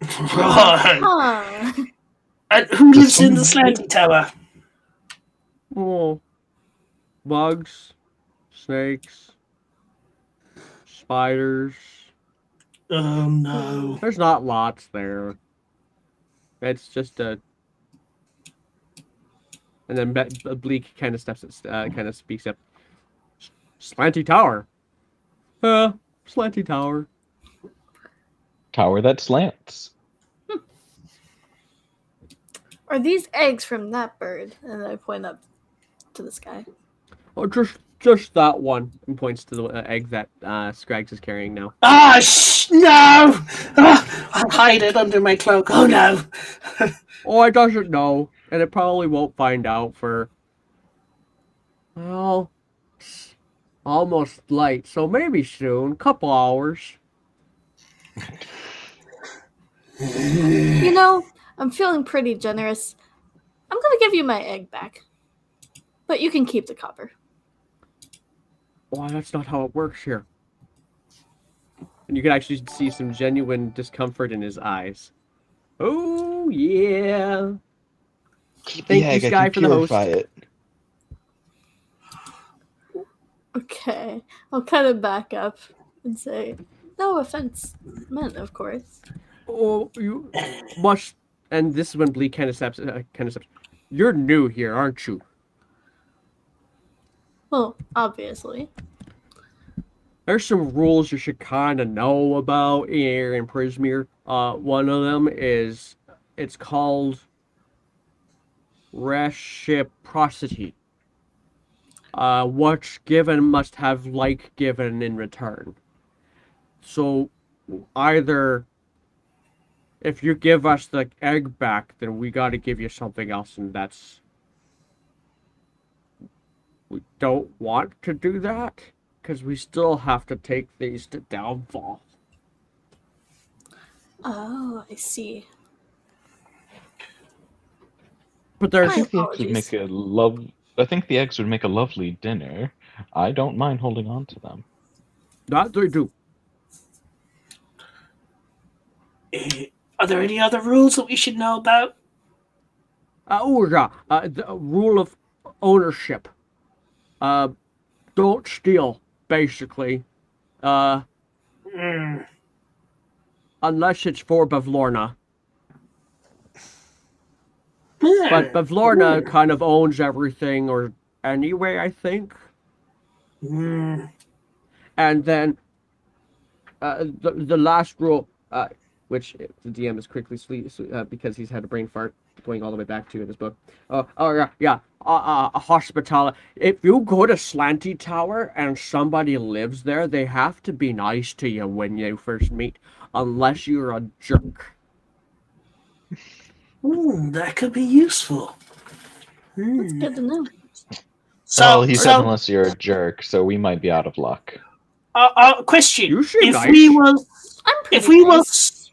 Right. Huh. And who lives in the slanty tower? Oh, bugs, snakes, spiders. Oh no. There's not lots there. It's just a. And then Be- Bleak kind of steps, uh, kind of speaks up. Slanty Tower. Uh, Slanty Tower. Tower that slants. Are these eggs from that bird? And I point up to the sky. Oh, just just that one. And points to the uh, egg that uh, Scrags is carrying now. Ah, sh- no! Ah, I'll hide it under my cloak. Oh no! Oh, it doesn't know, and it probably won't find out for. Well, it's almost light, so maybe soon, couple hours. You know, I'm feeling pretty generous. I'm gonna give you my egg back. But you can keep the copper. Why, that's not how it works here. And you can actually see some genuine discomfort in his eyes. Oh, yeah. Keep Thank the you, egg, Sky, can for the host. it. Okay. I'll kind of back up and say, no offense meant, of course. Oh, you must. And this is when Bleak kind of steps, uh, kind of steps. You're new here, aren't you? Well, obviously. There's some rules you should kind of know about here in Prismeer. Uh, one of them is it's called reciprocity. Uh, what's given must have like given in return. So either if you give us the egg back, then we got to give you something else, and that's we don't want to do that because we still have to take these to downfall. Oh, I see. But there's My I think the eggs would make a love. I think the eggs would make a lovely dinner. I don't mind holding on to them. that they do. Eh, Are there any other rules that we should know about? Uh, oh yeah, uh, the rule of ownership. Uh, don't steal, basically. Uh, Hmm. unless it's for Bavlorna. Hmm. But Bavlorna kind of owns everything, or anyway, I think. Hmm. And then uh, the the last rule, uh, which the DM is quickly sleep uh, because he's had a brain fart going all the way back to in his book. Uh, oh yeah, yeah. Uh, uh, hospitality. If you go to Slanty Tower and somebody lives there, they have to be nice to you when you first meet, unless you're a jerk. Hmm, that could be useful. That's Hmm. good to know. So, well, he said so unless you're a jerk, so we might be out of luck. uh, uh, question: You If nice. we was, if we nice. was,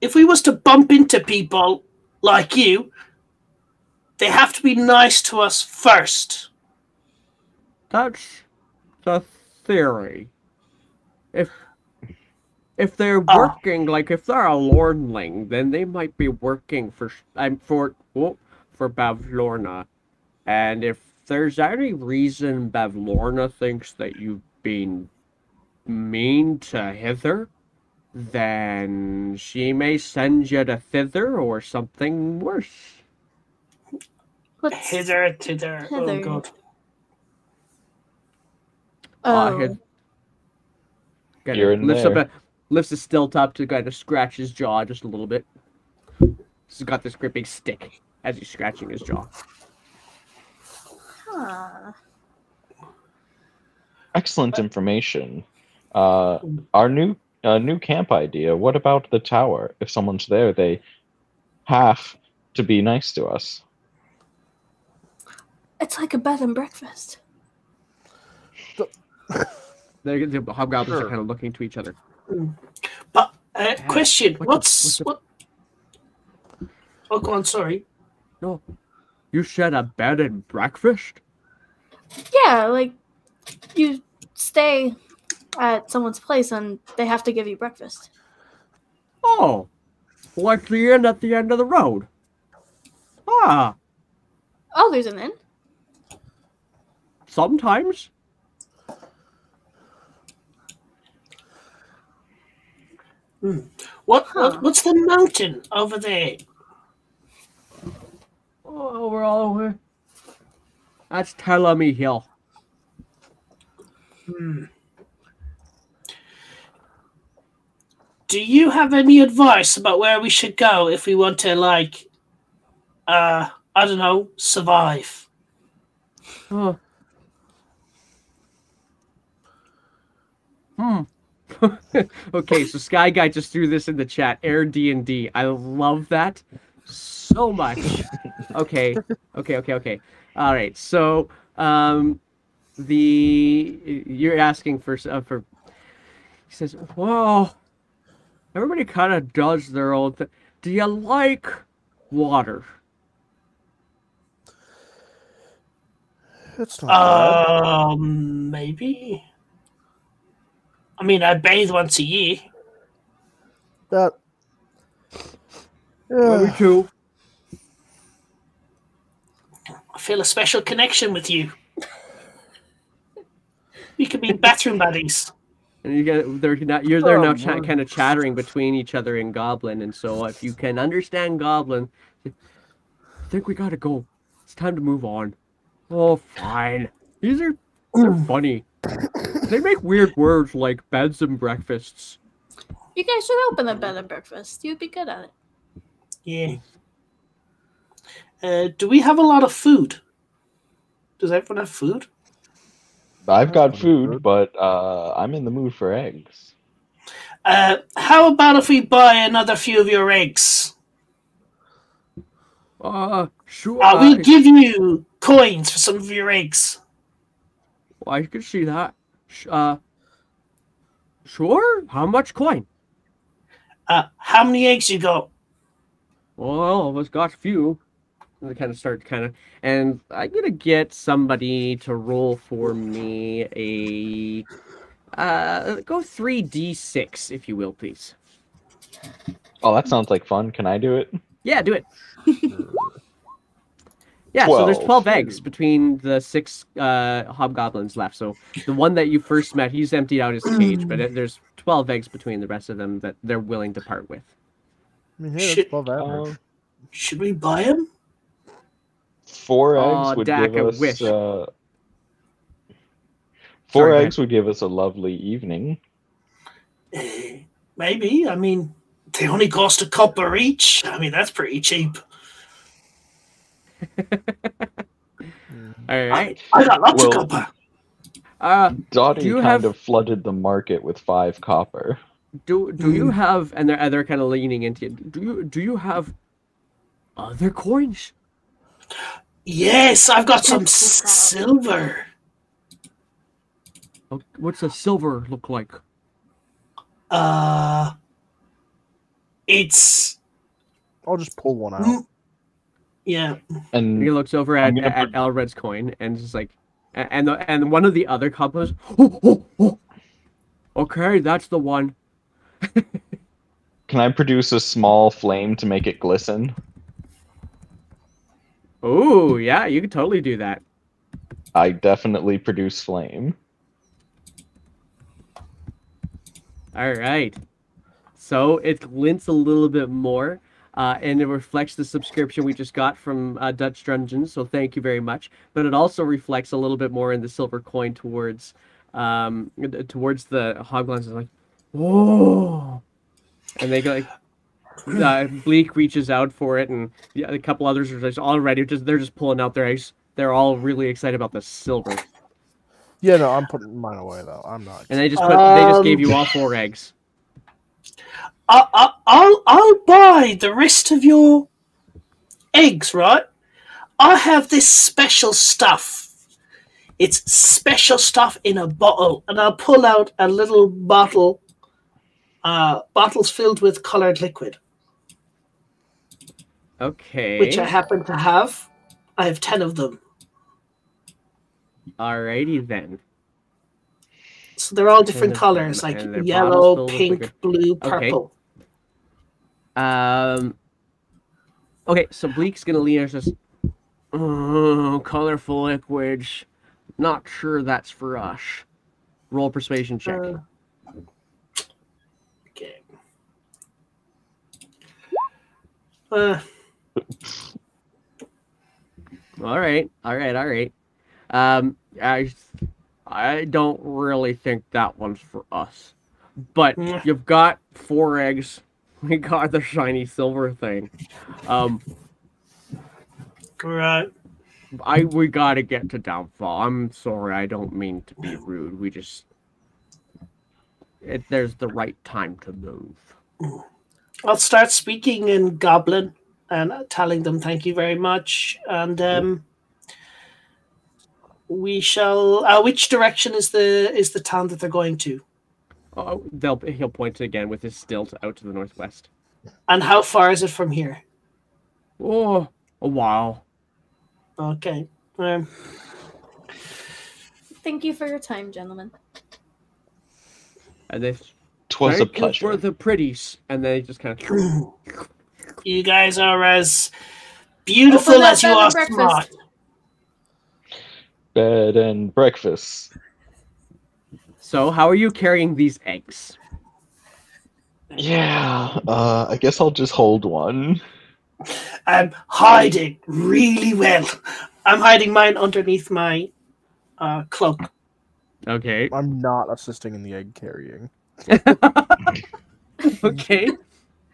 if we was to bump into people like you, they have to be nice to us first. That's the theory. If if they're Ah. working, like if they're a lordling, then they might be working for I'm for oh, for Bavlorna, and if there's any reason Bavlorna thinks that you've been mean to hither, then she may send you to thither or something worse. What's- Hither, thither. Oh Hither. god. Uh, Oh, his- Kind You're of in lifts up there. a, lifts a stilt up to kind of scratch his jaw just a little bit. He's got this great big stick as he's scratching his jaw. huh. Excellent information. Uh, our new uh, new camp idea. What about the tower? If someone's there, they have to be nice to us. It's like a bed and breakfast. The, the hobgoblins Sure. are kind of looking to each other. But uh, question: what the- What's what what? Oh, go on. Sorry. No, you said a bed and breakfast. Yeah, like you stay at someone's place and they have to give you breakfast. Oh, like the inn at the end of the road. Ah, Oh, there's an inn. sometimes. What, Huh. what? What's the mountain over there? Oh, we're all over. That's Telemy Hill. Hmm. Do you have any advice about where we should go if we want to, like, uh, I don't know, survive? Oh. Hmm. okay, so Sky Guy just threw this in the chat. Air D and D. I love that so much. Okay, okay, okay, okay. All right. So, um, the you're asking for uh, for. He says, "Whoa, everybody kind of does their own thing. Do you like water?" It's not bad. Um, maybe. I mean, I bathe once a year. That. Yeah, me Yeah. too. I feel a special connection with you. We could be bathroom buddies. And you get they're not you're they're Oh, now cha- kind of chattering between each other in Goblin, and so if you can understand Goblin, I think we gotta go. It's time to move on. Oh, fine. These are they're funny. They make weird words like beds and breakfasts. You guys should open a bed and breakfast. You'd be good at it. Yeah. Uh, do we have a lot of food? Does everyone have food? I've got food, but uh, I'm in the mood for eggs. Uh, how about if we buy another few of your eggs? Uh, sure. Uh, we'll I- give you coins for some of your eggs. Well, I can see that. Sh- Uh, sure. How much coin? Uh, how many eggs you got? Well, all of us got a few. And they kind of start kind of, and I'm gonna get somebody to roll for me a, uh, go three d six if you will, please. Oh, that sounds like fun. Can I do it? Yeah, do it. Yeah, so there's 12. 12 eggs between the six uh, hobgoblins left. So the one that you first met, he's emptied out his cage, but it, there's 12 eggs between the rest of them that they're willing to part with. I mean, hey, Shit. that's above average. Um, Should we buy him? four Aw, eggs would Dak, give I us. wish. Uh, four Sorry, go eggs would give us a lovely evening. Eh, Maybe. I mean, they only cost a copper each. I mean, that's pretty cheap. All right. I got lots Well- of copper. Uh, Dottie Do you kind have- of flooded the market with five copper. do do you have? And they're they're kind of leaning into it. Do you do you have other coins? Yes, I've got some Check this out. silver. Oh, What's a silver look like? Uh, it's I'll just pull one out. Yeah. And He looks over I'm at, gonna at Elred's coin and is like, and the, and one of the other couples. Oh, oh, oh. Okay, that's the one. can I produce a small flame to make it glisten? Oh, yeah, you could totally do that. I definitely produce flame. All right. So it glints a little bit more, uh, and it reflects the subscription we just got from uh, Dutch Dungeons. So thank you very much. But it also reflects a little bit more in the silver coin towards, um, towards the hoglins. Like, whoa! And they go like, uh, Bleak reaches out for it, and yeah, a couple others are just already just they're just pulling out their eggs. They're all really excited about the silver, Yeah, no, I'm putting mine away though. I'm not. and they just put, they just gave Um, you all four eggs. I, I, I'll I'll buy the rest of your eggs, right? I have this special stuff. It's special stuff in a bottle, and I'll pull out a little bottle. Uh, bottles filled with colored liquid, Okay. which I happen to have. I have ten of them, Alrighty then. so they're all different colors, like and they're bottles yellow, pink, blue, Okay. Um. Okay, so Bleak's gonna lean and says, "Oh, colorful liquids. Not sure that's for us." Roll persuasion check. Uh, okay. Uh, all right, all right, all right. Um, I, I don't really think that one's for us. But you've got four eggs. We got the shiny silver thing. Um, right. I we gotta get to downfall. I'm sorry, I don't mean to be rude. We just it, there's the right time to move. I'll start speaking in Goblin and telling them thank you very much. And um, we shall. Uh, which direction is the is the town that they're going to? Oh, they'll he'll point again with his stilt out to the northwest. And how far is it from here? Oh, a while. Okay. Um, Thank you for your time, gentlemen. And they Twas a pleasure. for the pretties, and they just kind of you guys are as beautiful as you are breakfast. smart. Bed and breakfast. So, how are you carrying these eggs? Yeah, uh, I guess I'll just hold one. I'm hiding really well. I'm hiding mine underneath my uh, cloak. Okay. I'm not assisting in the egg carrying. okay.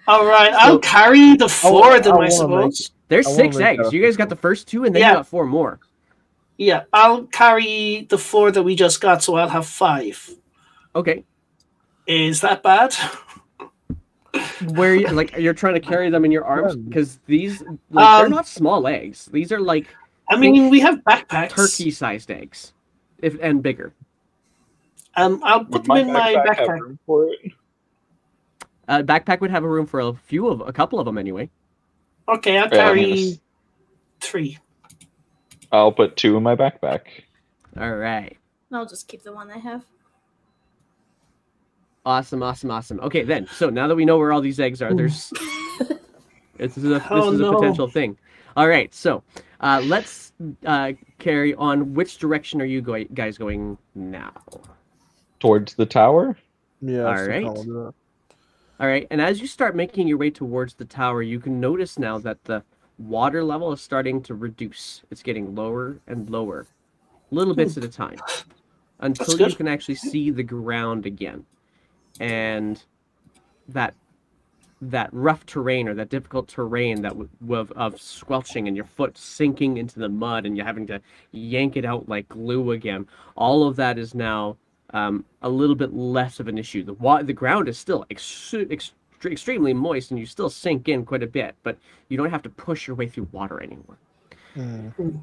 All right, I'll So- carry the four of them, I I, wanna make- suppose. There's I six eggs. You guys got the first two, and then Yeah. you got four more. Yeah, I'll carry the four that we just got, so I'll have five. Okay. Is that bad? Where you, like you're trying to carry them in your arms because these like they're Um, not small eggs. These are like I mean, we have backpacks. turkey-sized eggs. if and bigger. Um, I'll put Would them in my have backpack. room for it? Uh, backpack would have a room for a few of a couple of them anyway. Okay, I'll Yeah, I'm carry s- three. I'll put two in my backpack. All right. I'll just keep the one I have. Awesome, awesome, awesome. Okay, then. So now that we know where all these eggs are, there's this is a, this Oh, is a no. potential thing. All right, so uh, let's uh, carry on. Which direction are you going, guys going now? Towards the tower? Yeah. All so right. I'll do that. All right, and as you start making your way towards the tower, you can notice now that the water level is starting to reduce. It's getting lower and lower, little bits at a time, until you can actually see the ground again, and that that rough terrain or that difficult terrain that w- of, of squelching and your foot sinking into the mud and you're having to yank it out like glue again. All of that is now um, a little bit less of an issue. The wa- the ground is still ex- ex- extremely moist and you still sink in quite a bit, but you don't have to push your way through water anymore. Mm.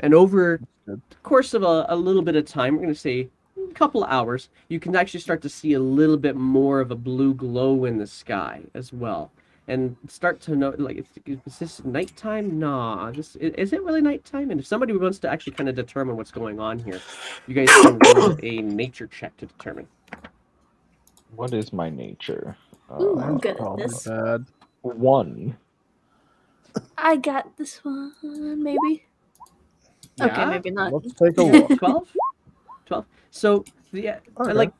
And over the course of a, a little bit of time, we're going to say a couple hours, you can actually start to see a little bit more of a blue glow in the sky as well. And start to know, like, is is this nighttime? Nah, this is it really nighttime? And if somebody wants to actually kind of determine what's going on here, you guys can roll a nature check to determine. What is my nature? Ooh, Uh, I'm good at this. bad. one. I got this one, maybe. Okay, maybe not. Let's take a look. 12? 12. So, the, uh, Okay. like,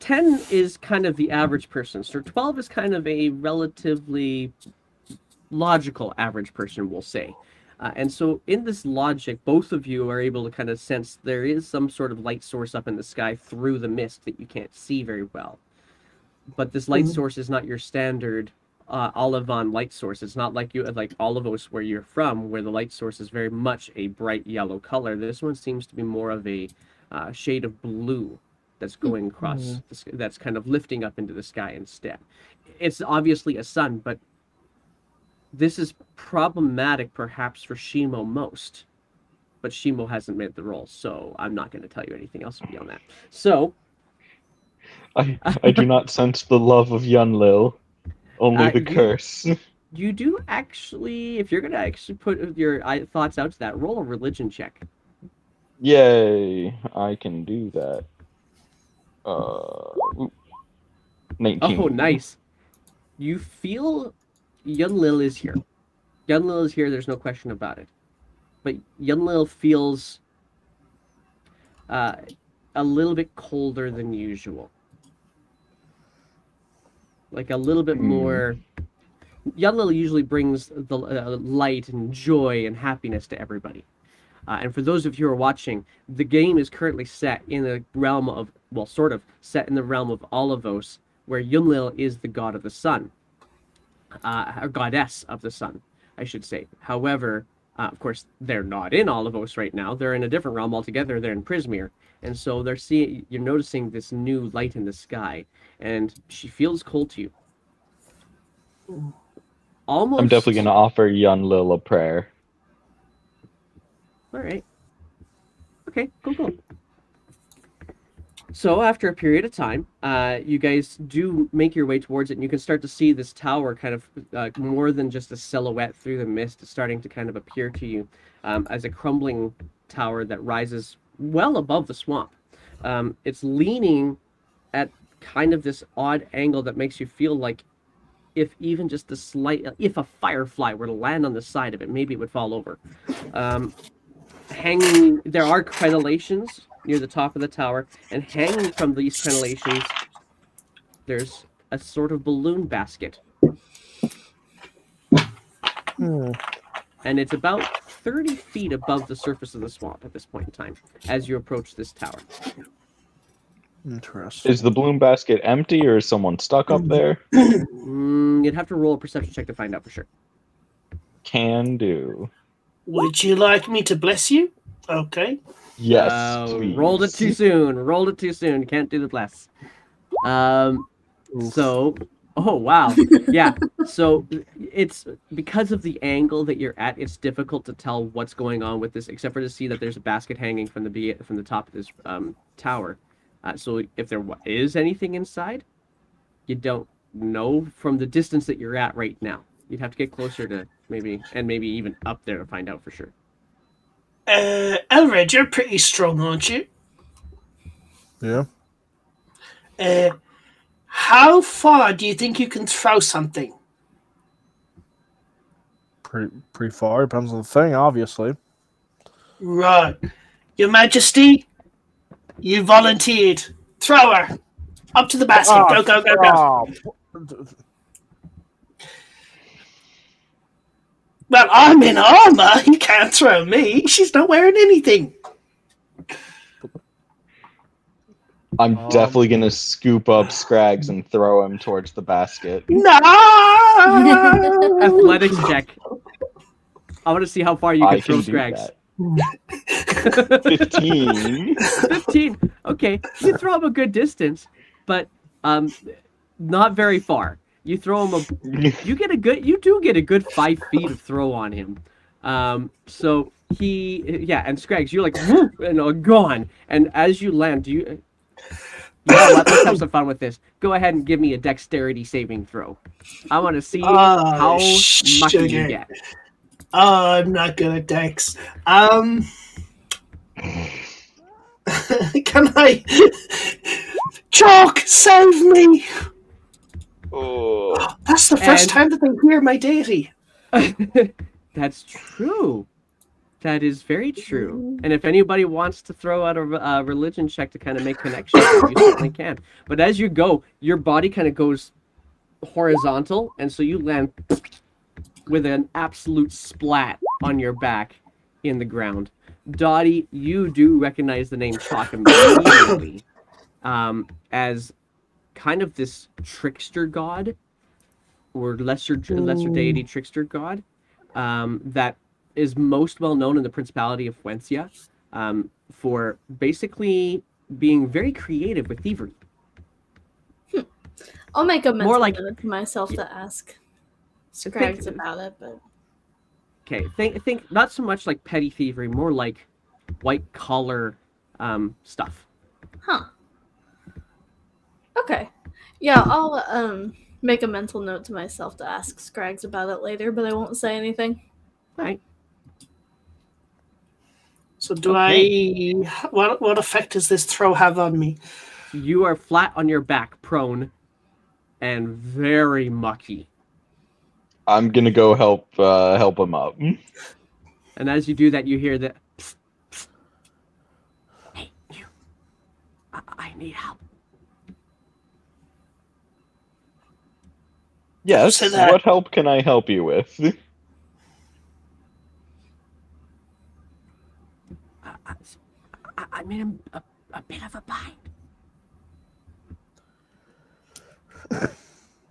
10 is kind of the average person. So, 12 is kind of a relatively logical average person, we'll say. Uh, and so, in this logic, both of you are able to kind of sense there is some sort of light source up in the sky through the mist that you can't see very well. But this light Mhm. source is not your standard uh, Olivon light source. It's not like you like Olivos where you're from, where the light source is very much a bright yellow color. This one seems to be more of a uh, shade of blue that's going across, Mhm. the that's kind of lifting up into the sky instead. It's obviously a sun, but this is problematic perhaps for Shimo most. But Shimo hasn't made the roll, so I'm not going to tell you anything else beyond that. So, I, I do not sense the love of Yunlil, only Uh, the you- curse. you do actually, if you're going to actually put your uh, thoughts out to that, roll a religion check. Yay! I can do that. Uh, ooh. 19. Oh, nice. You feel Yunlil is here. Yunlil is here, there's no question about it. But Yunlil feels uh, a little bit colder than usual. Like a little bit Hmm. more. Yunlil usually brings the uh, light and joy and happiness to everybody. Uh, and for those of you who are watching, the game is currently set in the realm of, well, sort of set in the realm of Olivos, where Yunlil is the god of the sun, uh, or goddess of the sun, I should say. However, uh, of course, they're not in Olivos right now. They're in a different realm altogether. They're in Prismeer, and so they're seeing. You're noticing this new light in the sky, and she feels cold to you. Almost. I'm definitely going to offer Yunlil a prayer. All right. Okay, cool, cool. So after a period of time, uh, you guys do make your way towards it, and you can start to see this tower kind of uh, more than just a silhouette through the mist. Starting to kind of appear to you um, as a crumbling tower that rises well above the swamp. Um, it's leaning at kind of this odd angle that makes you feel like if even just the slight, if a firefly were to land on the side of it, maybe it would fall over. Um, hanging there are crenellations near the top of the tower and hanging from these crenellations there's a sort of balloon basket Hmm. and it's about 30 feet above the surface of the swamp at this point in time as you approach this tower Interesting. Is the bloom basket empty or is someone stuck up there? mm, you'd have to roll a perception check to find out for sure Can do. Would you like me to bless you? Okay. Yes. Uh, rolled it too soon rolled it too soon can't do the bless um Oof. So, Oh wow. Yeah. So it's because of the angle that you're at, it's difficult to tell what's going on with this, except for to see that there's a basket hanging from the be- from the top of this um, tower. Uh, so if there wa- is anything inside, you don't know from the distance that you're at right now. You'd have to get closer to maybe, and maybe even up there to find out for sure. Uh, Elred, you're pretty strong, aren't you? Yeah. Uh, how far do you think you can throw something? Pretty pretty far. Depends on the thing, obviously. Right. Your Majesty, you volunteered. Throw her. Up to the basket. Ah, go, go, go, go. ah, Well, I'm in armor. You can't throw me. She's not wearing anything. I'm Um, definitely gonna scoop up Scrags and throw him towards the basket. No. Athletics check. I want to see how far you I can throw can Scrags. Fifteen. 15. Okay, you throw him a good distance, but um, not very far. You throw him a you get a good you do get a good five feet of throw on him um so he yeah and scrags you're like "Whoop," and uh, gone and as you land do you yeah let, us have some fun with this go ahead and give me a dexterity saving throw i want to see Oh, how much you get Oh, I'm not good at Dex. Um, can I? Chalk, save me! oh. That's the first And- time that they hear my deity. that's true that is very true. And if anybody wants to throw out a uh, religion check to kind of make connections you certainly can. But as you go your body kind of goes horizontal and so you land with an absolute splat on your back in the ground. Dottie you do recognize the name chalk immediately um, as kind of this trickster god or lesser lesser deity trickster god um, that is most well known in the Principality of Fuencia um, for basically being very creative with thievery. I'll make a mental like- note to myself to ask Scrags about it, but Okay, think think not so much like petty thievery, more like white collar um, stuff. huh. Okay. Yeah, I'll um make a mental note to myself to ask Scrags about it later, but I won't say anything. Right? So do I? What what effect does this throw have on me? You are flat on your back, prone, and very mucky. I'm gonna go help uh, help him up. And as you do that, you hear that. "Psst, psst. Hey, you. I, I need help. Yes. What help can I help you with? I, I, I- I'm in a, a, a bit of a bind.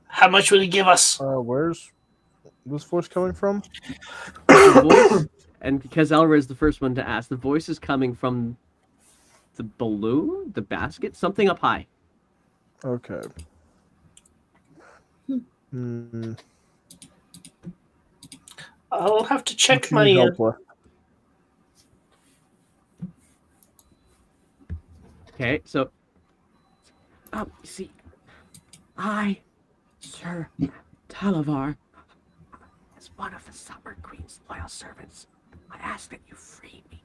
How much will you give us? Uh, where's this voice coming from? voice, and because Elra is the first one to ask, the voice is coming from the balloon, the basket, something up high. Okay. Hmm. I'll have to check my. Uh, help with? Okay, so, um, see, I, Sir Talavar, as one of the Summer Queen's loyal servants, I ask that you free me.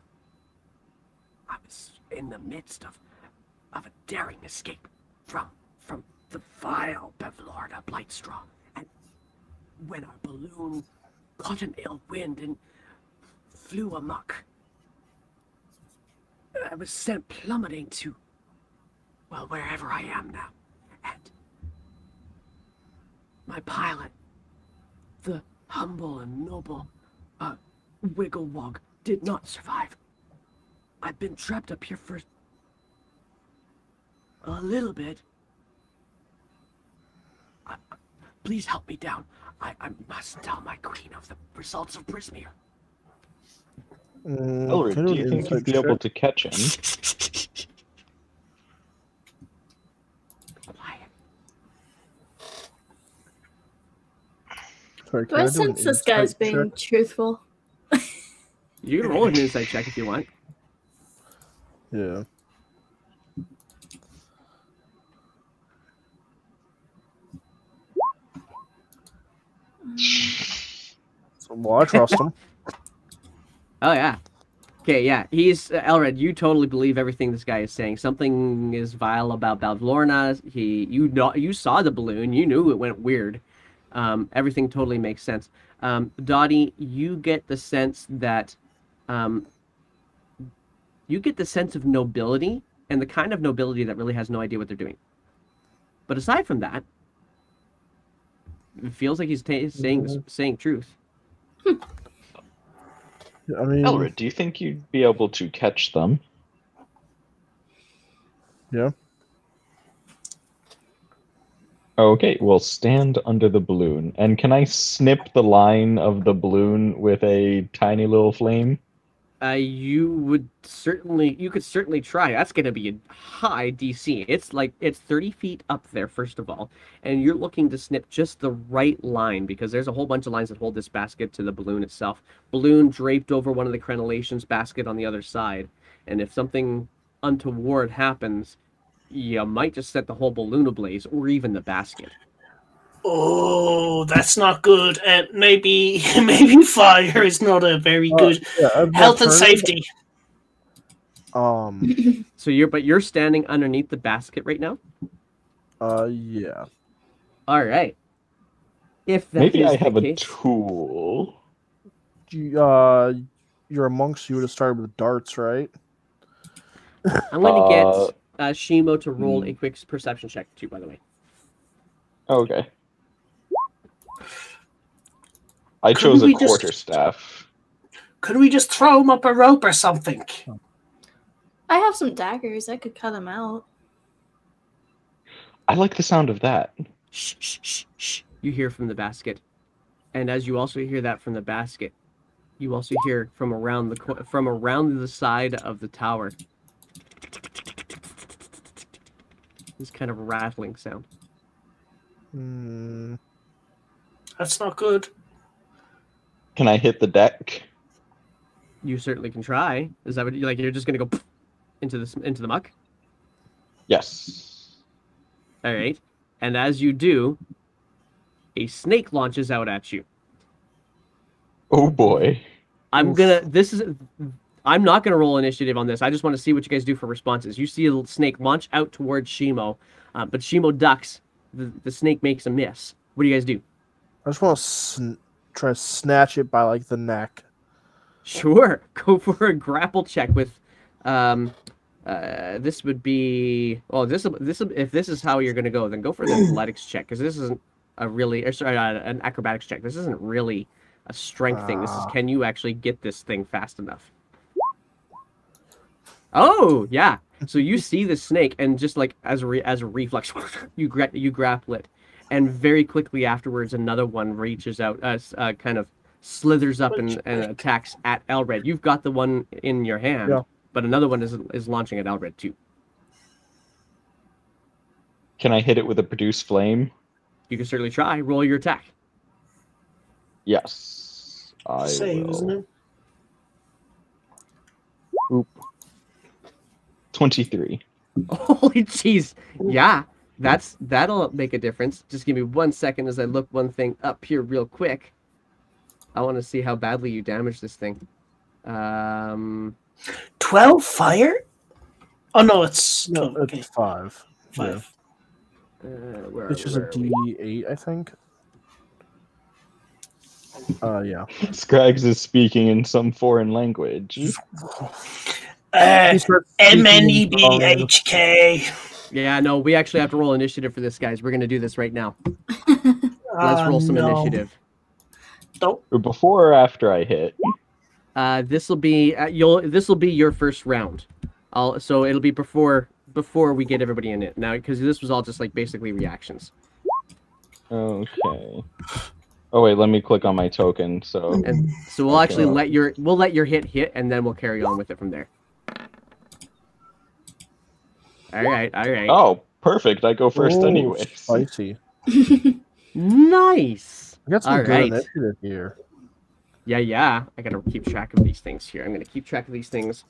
I was in the midst of, of a daring escape from, from the vile Bavlorna Blightstraw, and when our balloon caught an ill wind and flew amok, I was sent plummeting to, well, wherever I am now. And my pilot, the humble and noble uh, Wigglewog, did not survive. I've been trapped up here for a little bit. Uh, please help me down. I, I must tell my queen of the results of Prismeer. Mm, Elric, do you think you'd be able to catch him? Sorry, Do can I do an sense this guy's insight being check? truthful? You can roll an insight check if you want. Yeah. So, well, I trust him. Oh yeah. Okay, yeah. He's uh, Elred. You totally believe everything this guy is saying. Something is vile about Bavlorna. He, you know, you saw the balloon. You knew it went weird. Um, everything totally makes sense. Um, Dottie, you get the sense that, um, you get the sense of nobility and the kind of nobility that really has no idea what they're doing. But aside from that, it feels like he's ta- saying saying truth. I mean, Elred, do you think you'd be able to catch them? yeah. Okay, well, stand under the balloon. And can I snip the line of the balloon with a tiny little flame? Uh, you would certainly, you could certainly try. That's going to be a high DC. It's like it's 30 feet up there, first of all, and you're looking to snip just the right line because there's a whole bunch of lines that hold this basket to the balloon itself. Balloon draped over one of the crenellations, basket on the other side, and if something untoward happens, you might just set the whole balloon ablaze or even the basket. Oh, that's not good. And maybe maybe fire is not a very Uh, good yeah health and safety. Um. So you're, but you're standing underneath the basket right now. Uh. Yeah. All right. If that Maybe is I the have a case- tool. You, uh. You're a monk, so you would have started with darts, right? I'm going to Uh, get uh, Shimo to roll hmm. a quick perception check too. By the way, Okay. I Couldn't chose a we just- quarter staff. Could we just throw him up a rope or something? I have some daggers. I could cut him out. I like the sound of that. shh, shh, shh, shh. You hear from the basket, and as you also hear that from the basket, you also hear from around the co- from around the side of the tower this kind of rattling sound. Hmm. That's not good. Can I hit the deck? You certainly can try. Is that what you like? You're just gonna go into this into the muck. Yes. All right, and as you do, a snake launches out at you. Oh boy. I'm Oof. gonna. This is. I'm not gonna roll initiative on this. I just want to see what you guys do for responses. You see a snake launch out towards Shimo, uh, but Shimo ducks. The, the snake makes a miss. What do you guys do? I just want to sn- try to snatch it by like the neck. Sure, go for a grapple check with. Um, uh, this would be. Oh, this this if this is how you're gonna go, then go for the athletics check because this isn't a really. Or sorry, uh, an acrobatics check. This isn't really a strength thing. This is Ah. can you actually get this thing fast enough? Oh yeah. So you see the snake, and just like as a re- as a reflex, you gra- you grapple it, and very quickly afterwards, another one reaches out, uh, uh, kind of slithers up and, and attacks at Elred. You've got the one in your hand, Yeah. but another one is is launching at Elred too. Can I hit it with a produce flame? You can certainly try. Roll your attack. Yes. I Save, isn't will. 23. Holy jeez! Yeah, that's that'll make a difference. Just give me one second as I look one thing up here real quick. I want to see how badly you damage this thing. Um, 12 fire? Oh, no, it's. No, oh, okay, it's five. five. uh, where It's are- just a where are we? D eight, I think. Uh, yeah. Scrags is speaking in some foreign language. Uh, He starts speaking in tongues. M-N-E-B-H-K. Yeah, no, we actually have to roll initiative for this, guys. We're gonna do this right now. Let's Uh, roll some no. initiative. Don't. Before or after I hit? Uh, this will be uh, you'll. This will be your first round. I'll so it'll be before before we get everybody in it now because this was all just like basically reactions. Okay. Oh wait, let me click on my token. So And so we'll actually let your we'll let your hit hit and then we'll carry on with it from there. All right, all right. Oh, perfect. I go first Oh, anyway. Spicy. Nice. We got some All good right. initiative here. Yeah, yeah. I gotta keep track of these things here. I'm gonna keep track of these things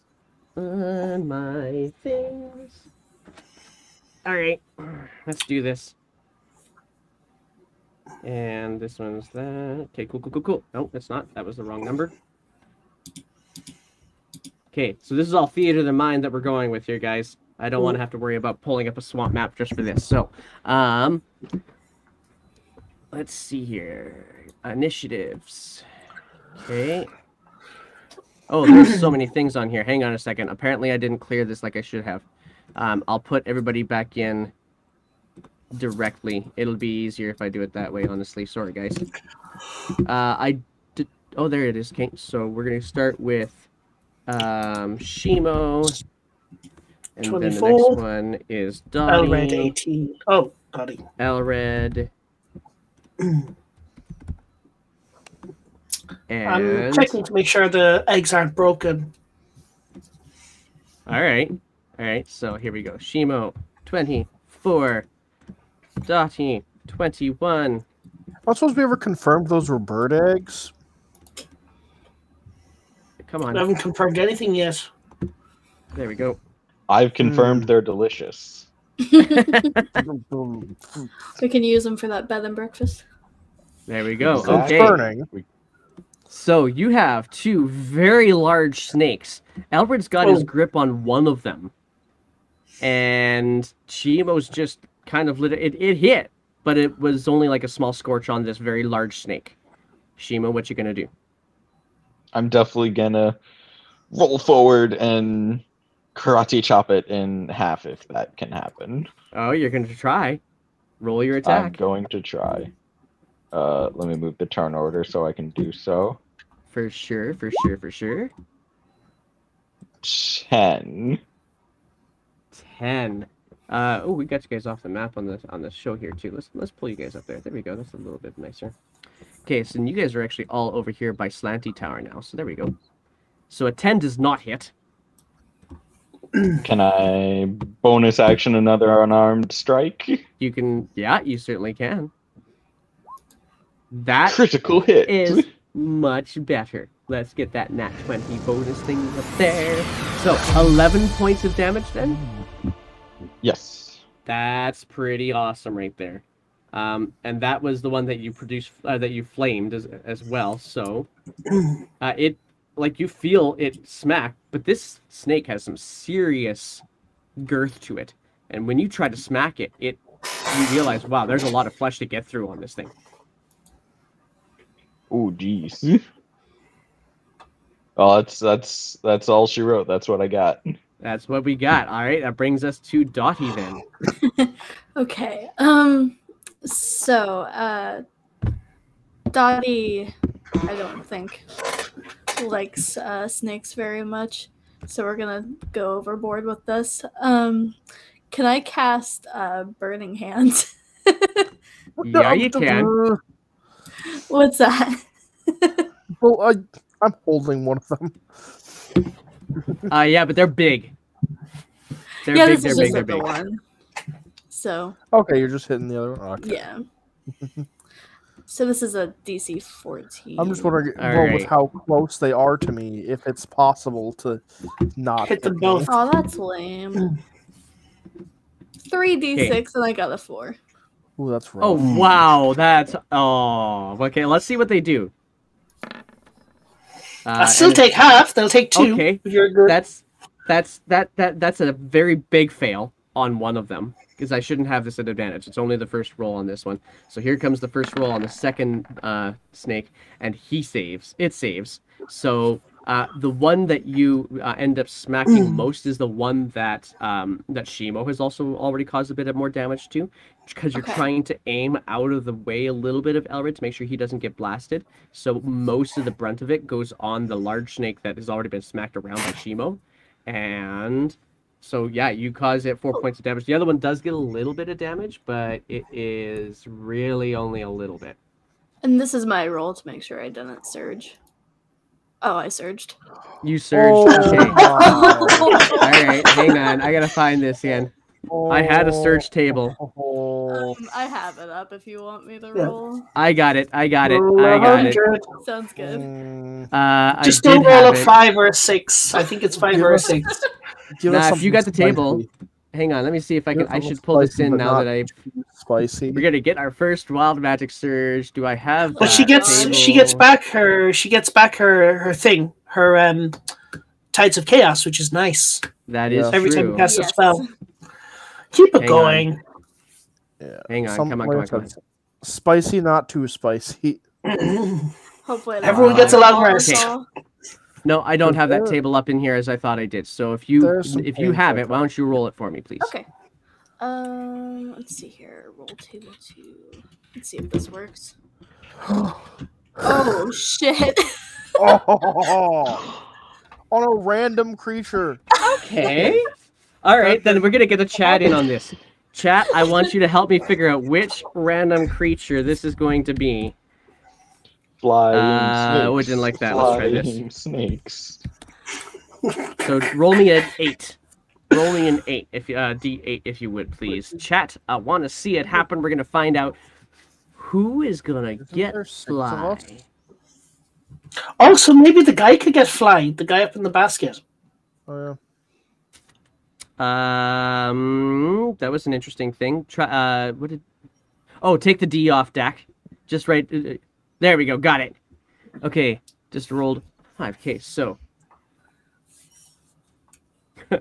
on my things. All right, let's do this. And this one's that. Okay, cool, cool, cool, cool. No, that's not. That was the wrong number. Okay, so this is all theater of the mind that we're going with here, guys. I don't want to have to worry about pulling up a swamp map just for this. So, um, let's see here. Initiatives. Okay. Oh, there's so many things on here. Hang on a second. Apparently, I didn't clear this like I should have. Um, I'll put everybody back in directly. It'll be easier if I do it that way, honestly. Sorry, guys. Uh, I did. Oh, there it is. Okay, so we're gonna start with um, Shimo, and then the next 24. one is Donnie. Elred 18. Oh, buddy. Elred. I'm checking to make sure the eggs aren't broken. all right, all right. So here we go. Shimo, twenty-four. Dottie, twenty-one. I suppose we ever confirmed those were bird eggs. Come on. I on. haven't confirmed anything yet. There we go. I've confirmed Hmm. they're delicious. We can use them for that bed and breakfast. There we go. Exactly. Okay. Burning. So you have two very large snakes. Alfred's got his Oh. grip on one of them, and Shimo's just kind of lit. It, it hit, but it was only like a small scorch on this very large snake. Shimo, what you gonna do? I'm definitely gonna roll forward and karate chop it in half if that can happen. Oh, you're gonna try. Roll your attack. I'm going to try. Uh, let me move the turn order so I can do so. for sure, for sure, for sure. Ten. Ten. Uh, oh, we got you guys off the map on the on the show here too. Let's let's pull you guys up there. There we go. That's a little bit nicer. Okay, so you guys are actually all over here by Slanty Tower now. So there we go. So a ten does not hit. Can I bonus action another unarmed strike? You can, yeah, you certainly can. That Critical hit. is much better. Let's get that nat 20 bonus thing up there. So 11 points of damage then. yes. That's pretty awesome right there. Um, and that was the one that you produced, uh, that you flamed as, as well. So uh, it, like you feel it smack, but this snake has some serious girth to it. And when you try to smack it, it you realize, wow, there's a lot of flesh to get through on this thing. Oh jeez. Oh, that's that's that's all she wrote. That's what I got. That's what we got. All right, that brings us to Dottie then. Okay. Um. So, uh, Dottie, I don't think likes uh, snakes very much, so we're gonna go overboard with this. Um, can I cast uh, Burning Hands? Yeah, you can. What's that? Well, I, I'm holding one of them. Uh, yeah, but they're big. They're yeah, big. this They're is big. just They're the big. one. So Okay, you're just hitting the other one. Okay. yeah. so this is a DC 14. I'm just wondering, All well, with how close they are to me, if it's possible to not Hit them me. both. Oh, that's lame. Three d6 and I got a four. Ooh, that's rough. Oh wow, that's oh okay. Let's see what they do. Uh, I'll still take half. They'll take two. Okay. If you're good. That's that's that that that's a very big fail on one of them because I shouldn't have this at advantage. It's only the first roll on this one. So here comes the first roll on the second uh, snake, and he saves. It saves. So uh, the one that you uh, end up smacking most is the one that um, that Shimo has also already caused a bit of more damage to, because you're Okay. trying to aim out of the way a little bit of Elred to make sure he doesn't get blasted. So most of the brunt of it goes on the large snake that has already been smacked around by Shimo, and so yeah, you cause it four points of damage. The other one does get a little bit of damage, but it is really only a little bit. And this is my roll to make sure I didn't surge. Oh, I surged. You surged. Oh, Okay. my. All right, hang on. I gotta find this again. I had a surge table. Oh. Um, I have it up if you want me to Yeah. roll. I got it. I got it. I got it. Sounds good. Mm, Uh, Just I don't roll have a it. five or a six. I think it's five or a six. give Nah, if you got the table, spicy. Hang on. Let me see if I Give can. I should pull this in now that I. too spicy. We're gonna get our first wild magic surge. Do I have? But she that gets she gets back her she gets back her her thing her um tides of chaos, which is nice. That is Yeah. Every time you cast a spell, keep it Hang on. going. Yeah. Hang on. Some- come on. like Come on. Come on. Spicy, not too spicy. Hopefully, Everyone gets a fall long rest. fall. No, I don't have that table up in here as I thought I did. So if you if you have it, why don't you roll it for me, please? Okay. Um, let's see here. Roll table two. Let's see if this works. Oh shit! oh, on a random creature. Okay. All right, then we're gonna get the chat in on this. Chat, I want you to help me figure out which random creature this is going to be. Flying Uh, snakes. we didn't like that. Let's try this. Snakes. So roll me an eight. Roll me an eight, if you- uh, d8, if you would, please. Chat, I want to see it happen. We're gonna find out who is gonna Isn't get there fly. us? Also, maybe the guy could get fly. The guy up in the basket. Oh, yeah. Um, that was an interesting thing. Try. Uh, what did? Oh, take the D off, Dak. Just right. Uh, uh, There we go. Got it. Okay, just rolled 5k. so.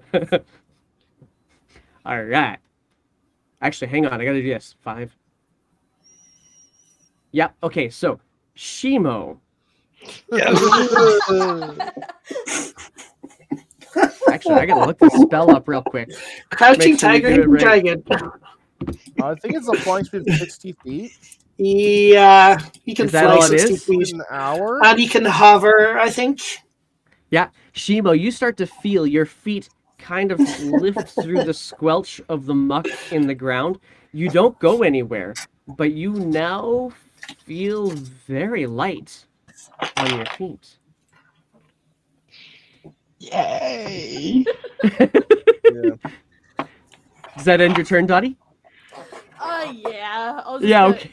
All right. Actually, hang on. I gotta do this. Five. Yep. Okay, so Shimo. yeah. Actually, I gotta look this spell up real quick. Crouching Make sure you tiger, do it hidden right. dragon. I think it's a flying speed of 60 feet Yeah, he can Is that fly all it sixty feet, an hour. and he can hover. I think. Yeah, Shimo, you start to feel your feet kind of lift through the squelch of the muck in the ground. You don't go anywhere, but you now feel very light on your feet. Yay! Yeah. Does that end your turn, Dottie? Uh, yeah. I'll just Yeah, put- okay.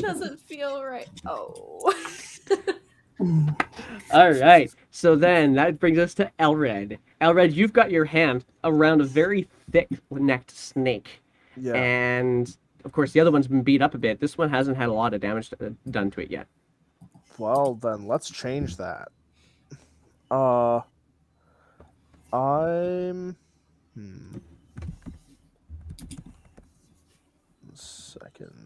Something doesn't feel right. Oh. All right. So then that brings us to Elred. Elred, you've got your hand around a very thick-necked snake. yeah. And of course, the other one's been beat up a bit. This one hasn't had a lot of damage uh, done to it yet. Well, then let's change that. Uh, I'm. Hmm. Second.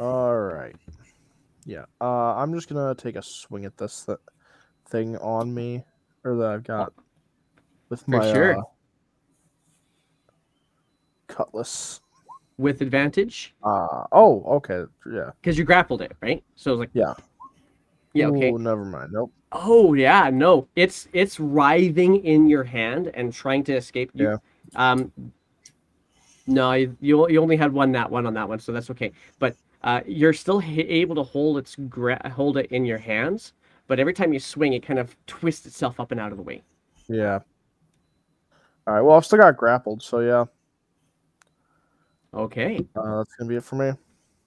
All right. Yeah. Uh, I'm just gonna take a swing at this th- thing on me, or that I've got with For my sure. uh, cutlass. With advantage, Uh oh, okay, yeah. because you grappled it, right? So it's like, Yeah. yeah, okay. Ooh, never mind. Nope. Oh yeah, no, it's it's writhing in your hand and trying to escape you. Yeah. Um. No, you you you only had one that one on that one, so that's okay. But uh, you're still h- able to hold its gra- hold it in your hands. But every time you swing, it kind of twists itself up and out of the way. Yeah. All right. Well, I've still got grappled, so yeah, Okay. uh, that's gonna be it for me.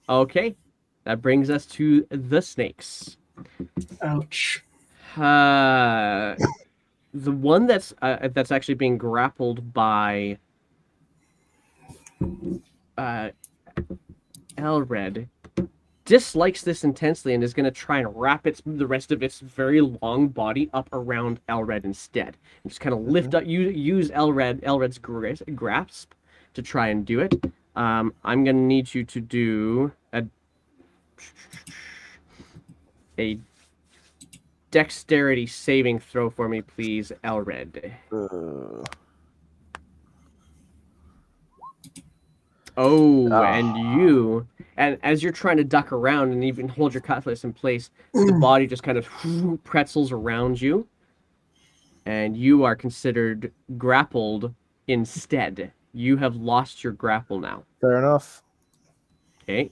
Okay. That brings us to the snakes. Ouch. Uh, the one that's uh, that's actually being grappled by uh, Elred dislikes this intensely and is going to try and wrap its the rest of its very long body up around Elred instead. And just kind of lift up, you use Elred Elred's grasp to try and do it. Um, I'm going to need you to do a a dexterity saving throw for me, please, Elred. Uh, Oh, Ah. and you, and as you're trying to duck around and even hold your cutlass in place, the body just kind of pretzels around you, and you are considered grappled instead. You have lost your grapple now. fair enough. Okay.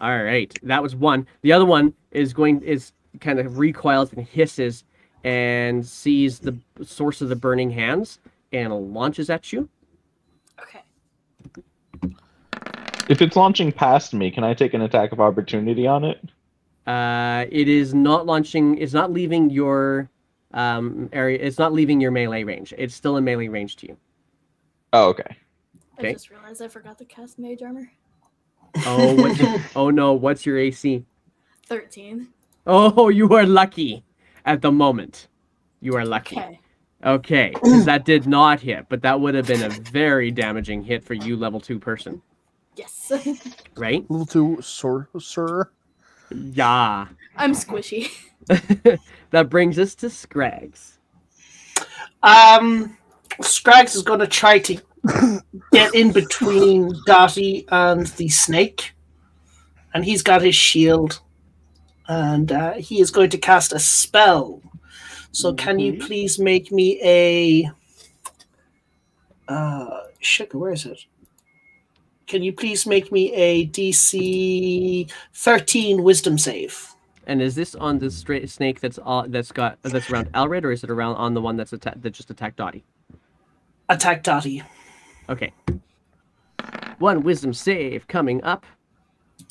All right, that was one. The other one is going is kind of recoils and hisses and sees the source of the burning hands and launches at you. Okay. If it's launching past me, can I take an attack of opportunity on it? Uh, it is not launching. It's not leaving your um, area. It's not leaving your melee range. It's still in melee range to you. Oh, okay. Okay. I just realized I forgot to cast mage armor. Oh, what's your, oh no! What's your AC? 13. Oh, you are lucky at the moment. You are lucky. Okay. Okay, 'cause that did not hit, but that would have been a very damaging hit for you, level two person, Yes. right? A little two, sir. sir. Yeah. I'm squishy. that brings us to Scrags. Um, Scrags is going to try to get in between Dottie and the snake, and he's got his shield, and uh, he is going to cast a spell. So, can you Mhm. please make me a? Uh, shit, where is it? Can you please make me a DC thirteen Wisdom save? And is this on the straight snake that's uh, that's got that's around Alred, or is it around on the one that's atta- that just attacked Dottie? Attack Dottie. Okay. One wisdom save coming up.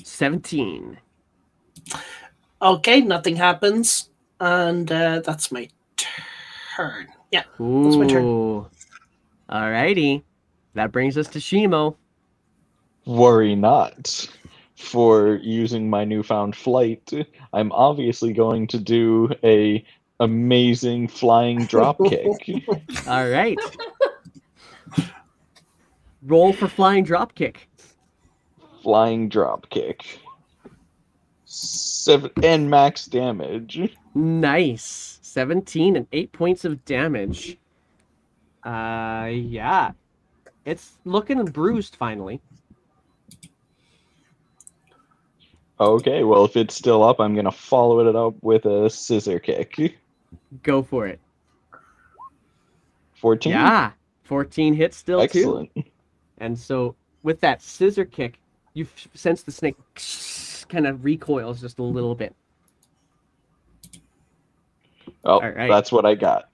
Seventeen. Okay, nothing happens, and uh, that's my turn. Yeah. Ooh. my turn. Alrighty. That brings us to Shimo. Worry not. For using my newfound flight, I'm obviously going to do a amazing flying drop kick. All right. Roll for flying drop kick. flying drop kick. Seven and max damage. Nice. 17 and 8 points of damage. Uh yeah. It's looking bruised finally. Okay, well if it's still up, I'm gonna follow it up with a scissor kick. Go for it. 14. Yeah. 14 hits still too. Excellent. And so with that scissor kick, you sense the snake kind of recoils just a little bit. Oh, All right. that's what I got.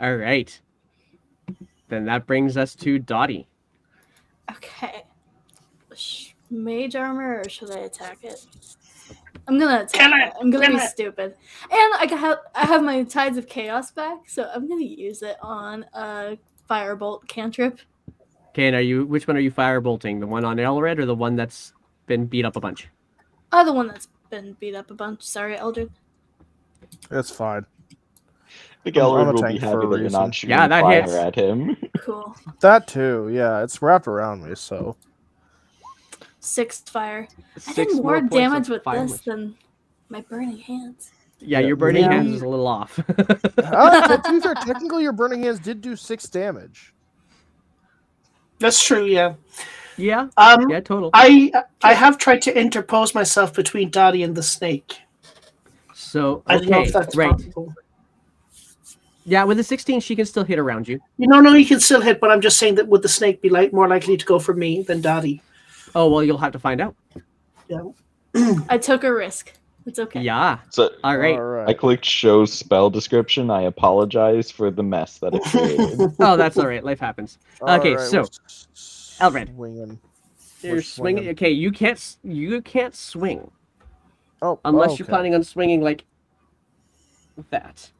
All right. Then that brings us to Dottie. Okay. Sh- Mage armor, or should I attack it? I'm gonna attack Kill it, it. I'm gonna be it. stupid, and I have I have my tides of chaos back, so I'm gonna use it on a firebolt cantrip. Okay, and are you which one are you firebolting? The one on Elred or the one that's been beat up a bunch? Oh, the one that's been beat up a bunch. Sorry, Eldred. It's fine. The I'm- I'm a Gellard will be happy that you're not shooting Yeah, that fire hits. at him. Cool. That too. Yeah, it's wrapped around me. So Six fire. I did more points of damage with fire this than my burning hands. Yeah, Yeah, your burning yeah. hands is a little off. uh, to be fair, technically your burning hands did do six damage. That's true. Yeah. yeah, Um, yeah, total. I I have tried to interpose myself between Dottie and the snake. So I don't know if that's right. possible. Yeah, with the 16, she can still hit around you. You know, no, you can still hit, but I'm just saying that would the snake be like more likely to go for me than Dottie? Oh well, you'll have to find out. I took a risk. It's okay. Yeah. So All right. All right. I clicked show spell description. I apologize for the mess that it created. Oh, that's all right. Life happens. Okay, so, we're Elred. swinging. You're We're swinging. swinging. Okay, you can't. s- You can't swing Oh, unless you're okay. planning on swinging like that.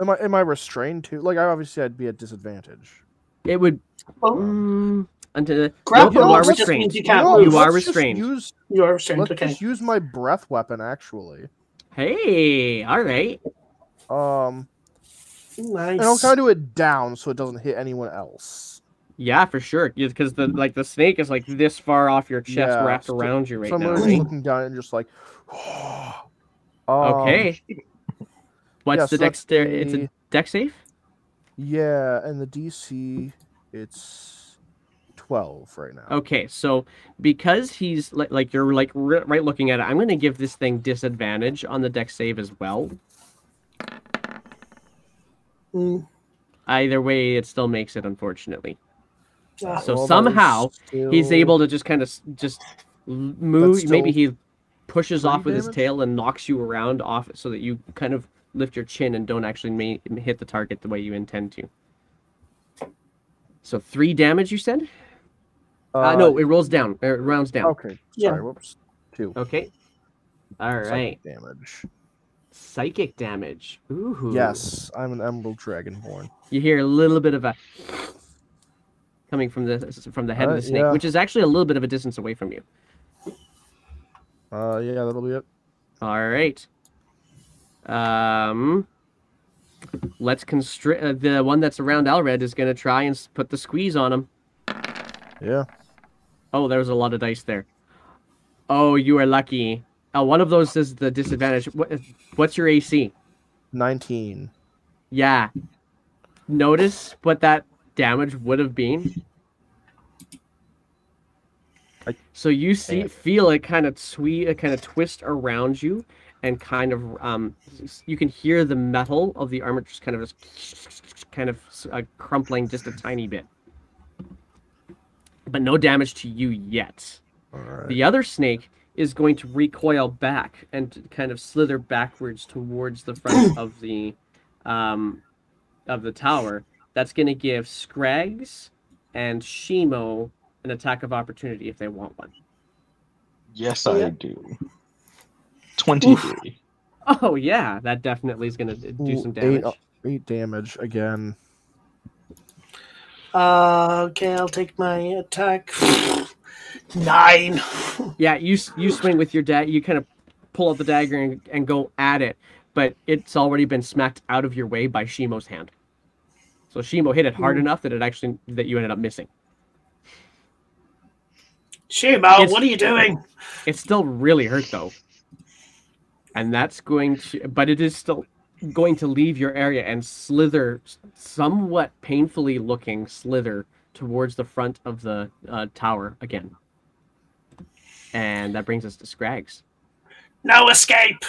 Am I am I restrained too? Like I obviously I'd be at disadvantage. It would. Well, Mm, until grapple nope, you are just restrained. means you No, you are let's just restrained. Use, You are restrained. let's Okay. just use my breath weapon actually. Hey, all right. Um, Nice. and I'll kind of do it down so it doesn't hit anyone else. Yeah, for sure. Because the like the snake is like this far off your chest, Yeah, wrapped around you right so I'm now. literally right? looking down and just like. um, Okay. What's yeah, the so that's dexter? It's a a- deck save. Yeah, and the DC it's twelve right now. Okay, so because he's like, like you're like ri- right looking at it, I'm going to give this thing disadvantage on the deck save as well. Mm, Either way, it still makes it, unfortunately. So Well, that is somehow he's able to just kind of just move. still- Maybe he pushes off with his tail and knocks you around off so that you kind of lift your chin and don't actually ma- hit the target the way you intend to. So three damage, you said? Uh, no, it rolls down. It rounds down. Okay. Yeah. Sorry. Whoops. Two. Okay. All right. Psychic Damage. Psychic damage. Ooh. Yes, I'm an Emerald Dragonborn. You hear a little bit of a coming from the from the head of Uh, the snake, yeah. which is actually a little bit of a distance away from you. Uh, yeah, that'll be it. All right. Um, let's constrict. Uh, the one that's around Alred is going to try and put the squeeze on him. Yeah. Oh, there was a lot of dice there. Oh, you are lucky. Oh, one of those is the disadvantage. What, what's your AC? 19. Yeah. Notice what that damage would have been. I- So you see, feel it kind of sweet, it kind of twist around you, and kind of um, you can hear the metal of the armor just kind of just kind of uh, crumpling just a tiny bit, but no damage to you yet. All right. The other snake is going to recoil back and kind of slither backwards towards the front of the um, of the tower. That's going to give Scrags and Shimo an attack of opportunity if they want one. Yes, Yeah. I do. 23. Oh yeah, that definitely is going to do some damage. uh, eight damage again. Uh, okay, I'll take my attack. Nine. Yeah, you you swing with your dagger. You kind of pull out the dagger and, and go at it, but it's already been smacked out of your way by Shimo's hand. So Shimo hit it hard Ooh. enough that it actually that you ended up missing. Shimo, It's- what are you doing? It's still really hurt though. And that's going to but it is still going to leave your area and slither somewhat painfully looking slither towards the front of the uh, tower again. And that brings us to Scrags. No escape.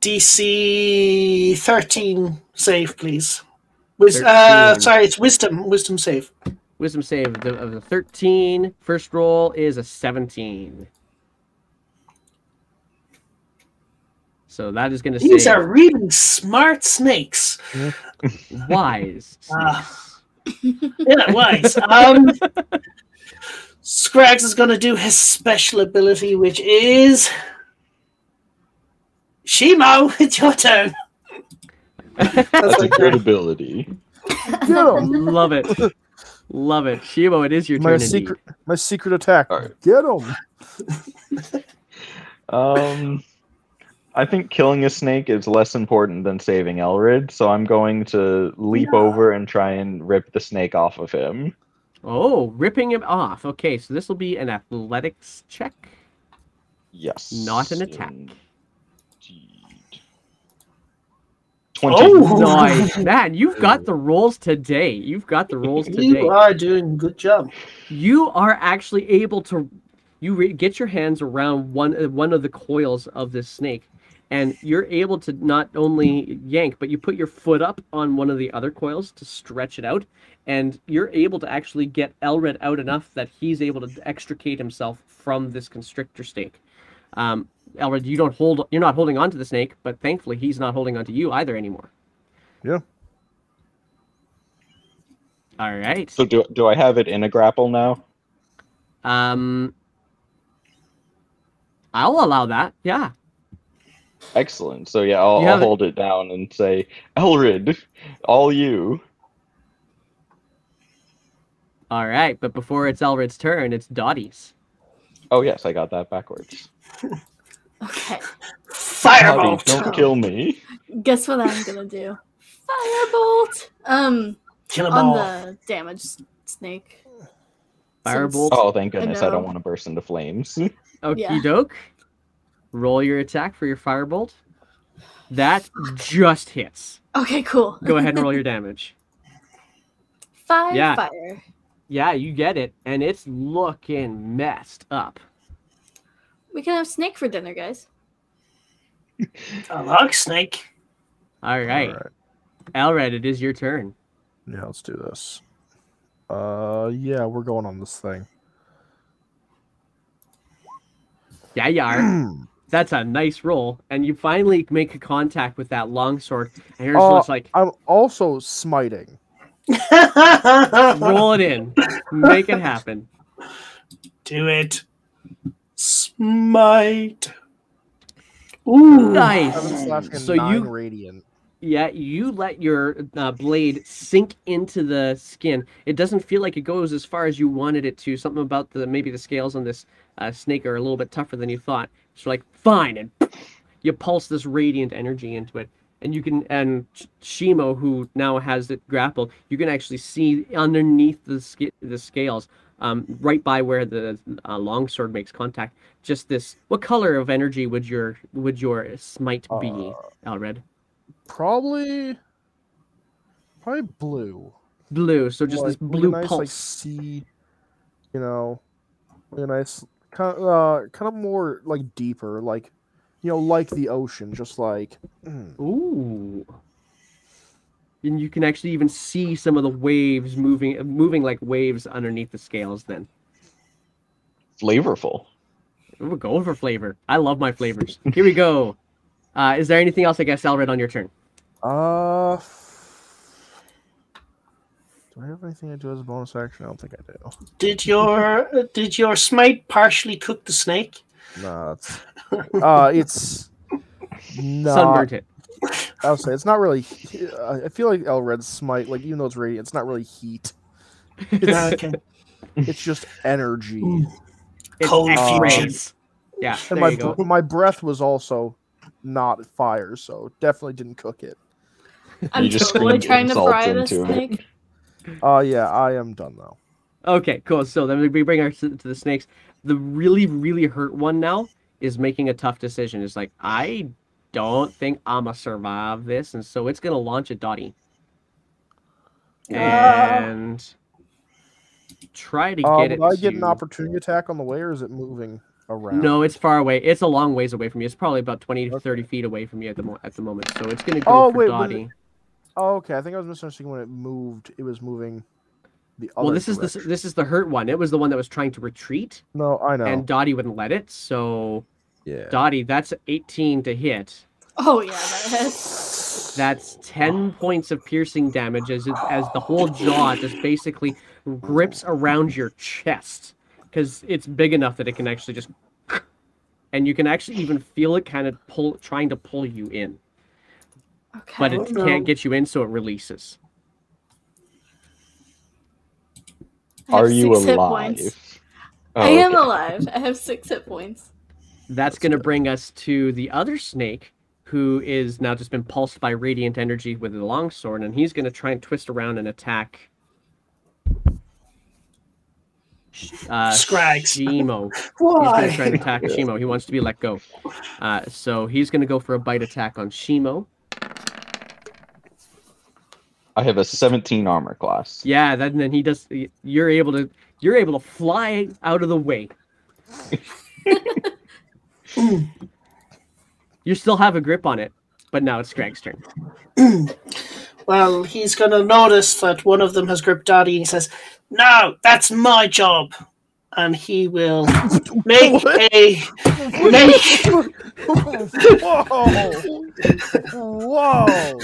DC 13 save, please. Wis- uh, sorry, it's wisdom. Wisdom save. Wisdom save of the, of the 13. First roll is a 17. So that is going to These are really smart snakes. wise. Ah. Yeah, wise. Um, Scrags is going to do his special ability, which is. Shimo, it's your turn. That's a good ability. Get him! Love it. Love it. Shimo, it is your turn. my indeed. secret, my secret attack. All right. Get him! Um, I think killing a snake is less important than saving Elred, so I'm going to leap No. over and try and rip the snake off of him. Oh, ripping him off. Okay, so this will be an athletics check, Yes. not an attack. Indeed. Twenty. Oh. Nice. Man, you've got the rolls today. You've got the rolls today. You are doing a good job. you are actually able to you re- get your hands around one uh, one of the coils of this snake and you're able to not only yank but you put your foot up on one of the other coils to stretch it out and you're able to actually get Elred out enough that he's able to extricate himself from this constrictor snake um, Elred you don't hold you're not holding on to the snake but thankfully he's not holding on to you either anymore Yeah. all right So do do I have it in a grapple now? Um, I'll allow that. Yeah. Excellent. So yeah, I'll, I'll hold it down and say, Elred, all you. All right, but before it's Elred's turn, it's Dottie's. Oh yes, I got that backwards. Okay. Howdy, Firebolt. don't kill me. Guess what I'm gonna do? Firebolt. Um, Kill 'em on all. the damaged snake. Firebolt. Oh, thank goodness I, know. don't want to burst into flames. Okie Yeah. doke. Roll your attack for your firebolt. That just hits. Okay, cool. Go ahead and roll your damage. Fire, Yeah. fire. Yeah, you get it, and it's looking messed up. We can have snake for dinner, guys. I like snake. All right, All right. Elred, it is your turn. Yeah, let's do this. Uh, yeah, we're going on this thing. Yeah, you are. That's a nice roll, and you finally make a contact with that longsword. And here's Uh, what's like, I'm also smiting. roll it in, make it happen. Do it. Smite. Ooh. Nice. So you- radiant. Yeah, you let your uh, blade sink into the skin. It doesn't feel like it goes as far as you wanted it to. Something about the maybe the scales on this uh, snake are a little bit tougher than you thought. So like, fine, and you pulse this radiant energy into it, and you can and Shimo, who now has it grappled, you can actually see underneath the sca- the scales, um, right by where the uh, longsword makes contact. Just this. What color of energy would your would your smite be, Uh, Alred? Probably, probably blue. blue so just this Like- a blue nice, pulse like sea, you know, a nice kind of uh, kind of more like deeper, like you know, like the ocean, just like mm, ooh. And you can actually even see some of the waves moving moving like waves underneath the scales then. Flavorful. we're going for flavor. I love my flavors. Here we go. Uh, is there anything else i guess alred on your turn? Uh. Do I have anything I do as a bonus action? I don't think I do. Did your did your smite partially cook the snake? No, it's uh, it's not. sunburnt it I would say it's not really. uh, I feel like Elred's smite, like even though it's radiant, it's not really heat. It's, okay. it's just energy. it's Cold X-rays. yeah And my you go my breath was also not fire, so definitely didn't cook it. I'm You just totally trying to fry this into it. snake. Uh yeah, I am done though. okay cool so then we bring our to to the snakes the really really hurt one now is making a tough decision it's like i don't think i'ma survive this and so it's gonna launch a dotty and try to Uh, get it would I get an opportunity attack on the way, or is it moving around? no it's far away it's a long ways away from you it's probably about 20 to Okay. 30 feet away from you at the mo- at the moment so it's gonna go Oh, for wait, dotty Oh, okay. I think I was misunderstanding when it moved. It was moving the other. well this is the this is the hurt one it was the one that was trying to retreat No, I know. and dotty wouldn't let it so yeah. dotty that's 18 to hit Oh yeah, that hits. That's 10 points of piercing damage as it, as the whole jaw just basically grips around your chest because it's big enough that it can actually just and you can actually even feel it kind of pull trying to pull you in Okay. but it Oh, no. can't get you in so it releases Are you alive? Oh, I am okay. alive. I have six hit points. that's going to bring us to the other snake who is now just been pulsed by radiant energy with the longsword and he's going to try and twist around and attack uh, Scrags. Shimo. He's going to try and attack Shimo. He wants to be let go. Uh, so he's going to go for a bite attack on Shimo. I have a 17 armor class. Yeah, that, and then he does. You're able to. You're able to fly out of the way. you still have a grip on it, but now it's Greg's turn. Well, he's going to notice that one of them has gripped Dottie and he says, No, that's my job. And he will make a make Whoa! Whoa!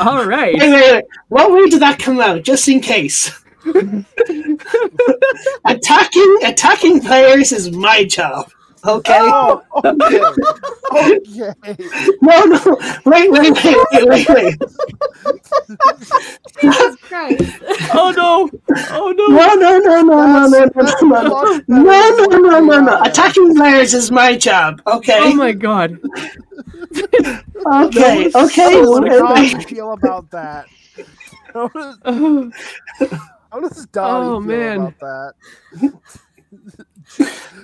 All right. wait, wait, wait. What way did that come out? Just in case. attacking attacking players is my job. Okay? Oh, okay. Okay. No no wait wait wait wait wait wait. Jesus Christ. Oh no! Oh no! No no no no no no That's- no no no no no no no attacking players is my job. Okay? Oh my god! Okay, okay. How wanna does wait, feel about that? How does, Oh, how does Dottie Oh, feel man. about that?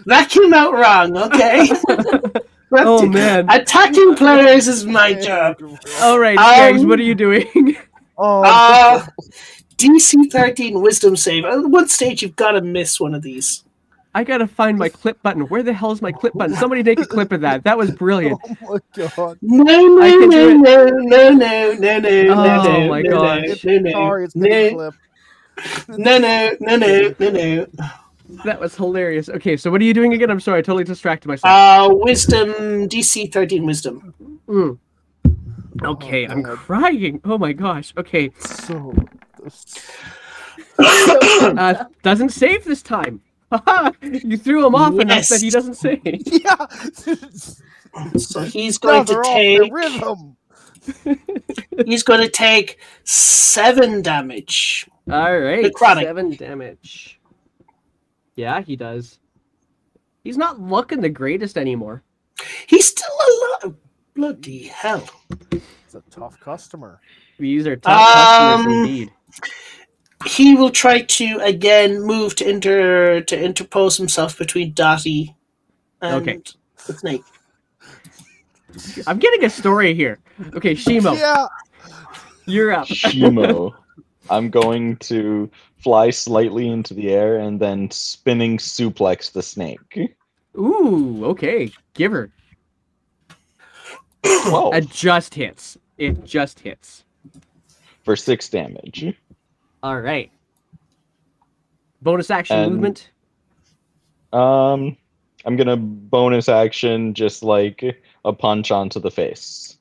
That came out wrong, okay? oh man! Attacking players is my job. All right, Um, Scrags, what are you doing? Oh, Uh, DC 13 Wisdom save. At one stage, you've got to miss one of these. I gotta find my clip button. Where the hell is my clip button? Somebody take a clip of that. That was brilliant. oh my god. No, no, I can do no, it. no, no, no, no, no, Oh no, my no, gosh. no, no, no, Sorry, it's no, been clip. no, no, no, no, no, no. That was hilarious. Okay, so what are you doing again? I'm sorry, I totally distracted myself. Uh, wisdom, DC 13 wisdom. Mm. Okay, I'm God. crying. Oh my gosh. Okay, So. uh, doesn't save this time. Haha, you threw him off enough that he doesn't save. yeah. So he's Now going to they're off their take rhythm. he's going to take seven damage. All right, Necrotic. seven damage. Yeah, he does. He's not looking the greatest anymore. He's still alive. Bloody hell. He's a tough customer. These are tough customers Um, indeed. He will try to again move to inter to interpose himself between Dottie and Okay. the snake. I'm getting a story here. Okay, Shimo, Yeah. you're up. Shimo. I'm going to fly slightly into the air and then spinning suplex the snake. Ooh, okay. Give her. Twelve It just hits. It just hits. for six damage. All right. Bonus action And- movement. Um, I'm gonna bonus action just like a punch onto the face.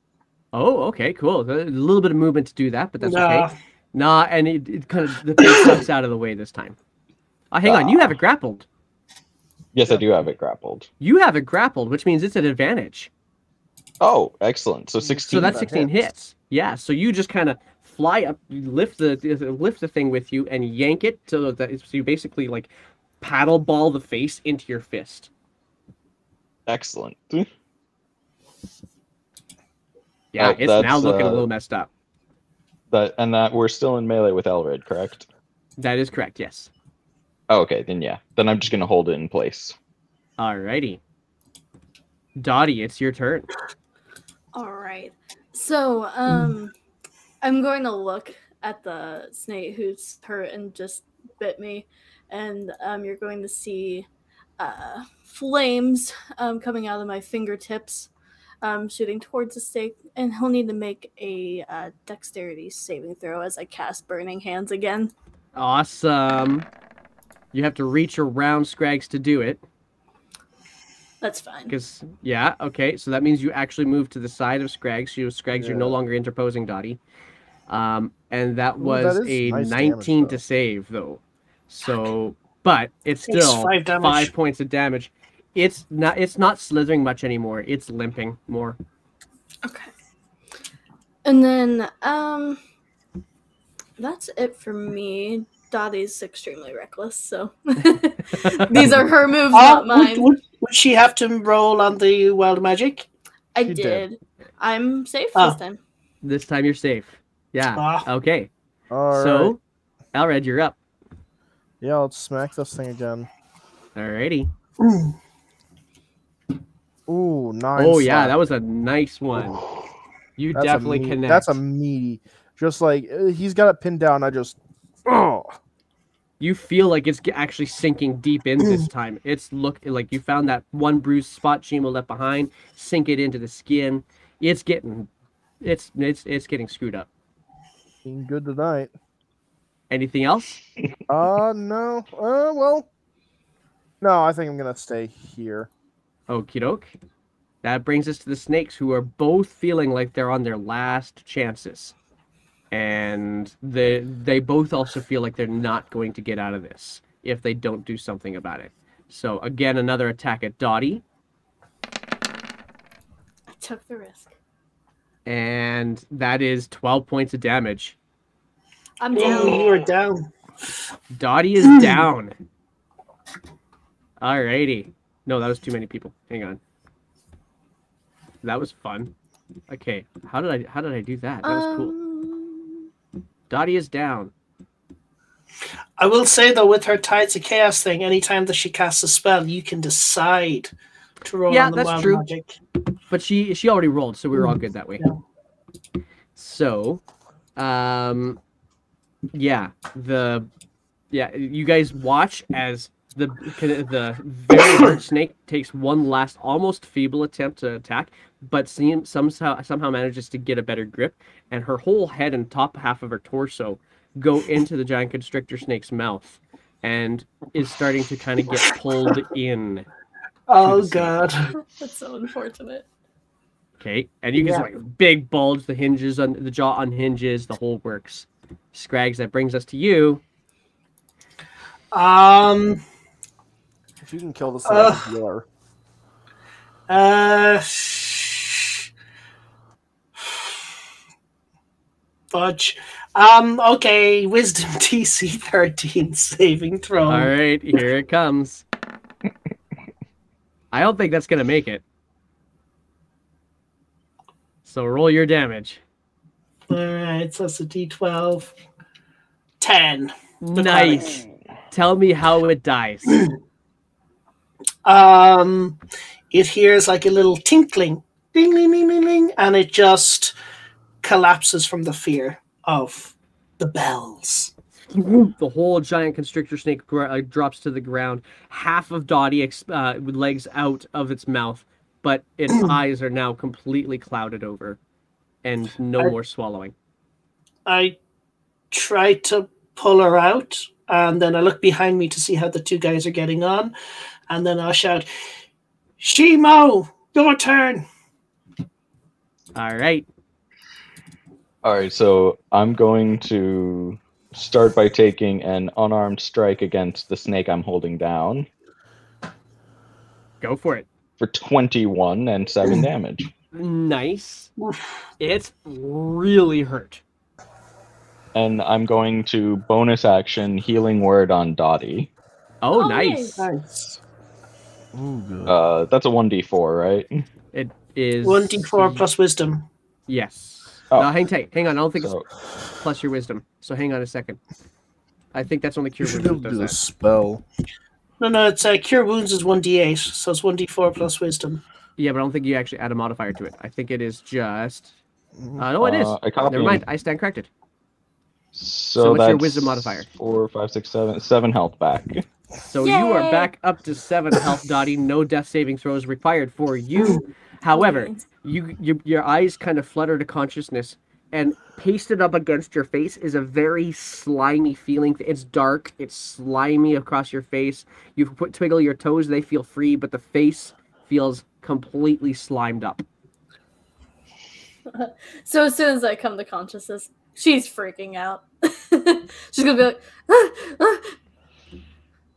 Oh, okay, cool. A little bit of movement to do that, but that's Nah. okay. Nah, and it, it kind of the face ducks out of the way this time. Uh, hang on, you have it grappled. Yes, I do have it grappled. You have it grappled, which means it's an advantage. Oh, excellent. So sixteen. So 16. that's that 16 hits. hits. Yeah, so you just kind of fly up, lift the lift the thing with you, and yank it so that so you basically like paddle ball the face into your fist. excellent. Yeah, Oh, it's now looking a uh, little messed up. That and that we're still in melee with Elred, correct? That is correct. Yes. Oh, okay, then yeah. Then I'm just gonna hold it in place. Alrighty. Dottie, it's your turn. All right. So, um, I'm going to look at the snake who's hurt and just bit me, and um, you're going to see uh, flames um, coming out of my fingertips, um, shooting towards the stake, and he'll need to make a uh, dexterity saving throw as I cast Burning Hands again. Awesome. You have to reach around Scrags to do it. That's fine. Because yeah, okay. So that means you actually move to the side of Scrags. You Scrags, you're no longer interposing Dottie. Um, and that Ooh, was that is a nice 19 though. to save though. So, but it's Takes still five five points of damage. It's not. It's not slithering much anymore. It's limping more. Okay. And then, um, that's it for me. Dottie's extremely reckless, so these are her moves, Uh, not mine. would, would she have to roll on the wild magic? I did. did. I'm safe Oh. this time. This time you're safe. Yeah. Ah. Okay. All right. so, Alred, you're up. yeah, let's smack this thing again. Alrighty. Mm. Ooh, nine. Oh yeah, that was a nice one. You definitely meat- connect. That's a meaty. Just like uh, he's got it pinned down. I just. Oh. you feel like it's actually sinking deep in this time. It's look like you found that one bruised spot Shimo left behind, sink it into the skin. It's getting, it's it's it's getting screwed up. Being good tonight. Anything else? Uh no. Uh well. No, I think I'm gonna stay here. Okie doke. That brings us to the snakes, who are both feeling like they're on their last chances, and they they both also feel like they're not going to get out of this if they don't do something about it. So again, another attack at Dottie. I took the risk. and that is 12 points of damage. I'm Oh, down. you are down. Dottie is hmm. down. Alrighty. No, that was too many people. Hang on. That was fun. Okay, how did I how did I do that? That was cool. Um, Dottie is down. I will say though, with her Tides of Chaos thing, anytime that she casts a spell, you can decide to roll Yeah, on the that's wild true. magic. But she she already rolled, so we were all good that way. Yeah. So, um, yeah, the yeah, you guys watch as the the very large snake takes one last, almost feeble attempt to attack, but seems somehow somehow manages to get a better grip, and her whole head and top half of her torso go into the giant constrictor snake's mouth, and is starting to kind of get pulled in. Oh god. That's so unfortunate. Okay, and you can see like big bulge, the hinges on the jaw unhinges, the whole works. Scrags, that brings us to you. Um. If you can kill the Uh. snake, healer. Uh. Fudge. Um. Okay. Wisdom DC thirteen saving throw. All right, here it comes. I don't think that's gonna make it. So roll your damage. All right. So that's a D twelve. Ten. Nice. Tell me how it dies. Um. It hears like a little tinkling, ding, ding, ding, ding, ding, and it just collapses from the fear of the bells. the whole giant constrictor snake gr- uh, drops to the ground. Half of Dottie uh, with legs out of its mouth, but its eyes are now completely clouded over, and no I- more swallowing. I try to pull her out, and then I look behind me to see how the two guys are getting on, and then I'll shout, Shimo, your turn. All right. All right, so I'm going to start by taking an unarmed strike against the snake I'm holding down Go for it. for 21 and 7 damage. Nice. It's really hurt. And I'm going to bonus action healing word on Dottie. Oh, Oh, nice. Nice. Ooh, good. Uh, that's a 1d4, right? It is 1d4 plus wisdom. Yes. Oh. No, hang tight. Hang on. I don't think So, it's plus your wisdom. So hang on a second. I think that's only cure you wounds do does the that. spell. No, no, it's uh, Cure Wounds is 1d8, so it's 1d4 plus wisdom. Yeah, but I don't think you actually add a modifier to it. I think it is just. Uh, no, it is. uh, I Never mind. I stand corrected. So, So what's your that's wisdom modifier? Four, five, six, seven, seven health back. So you are back up to seven health, Dottie. No death saving throws required for you. However, you, you your eyes kind of flutter to consciousness, and pasted up against your face is a very slimy feeling. It's dark. It's slimy across your face. You put twiggle your toes; they feel free, but the face feels completely slimed up. So as soon as I come to consciousness, she's freaking out. she's gonna be like, "Ah, ah."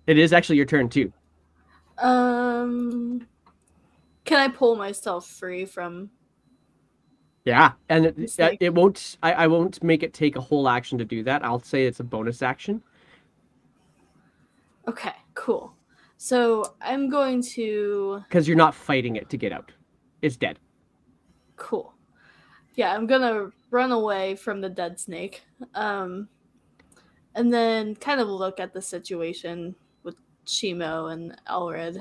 It is actually your turn too. um, can I pull myself free from? Yeah, and it, it won't. I, I won't make it take a whole action to do that. I'll say it's a bonus action. Okay, cool. So I'm going to because you're not fighting it to get out. It's dead. cool. Yeah, I'm gonna run away from the dead snake. Um, and then kind of look at the situation with Shimo and Elred.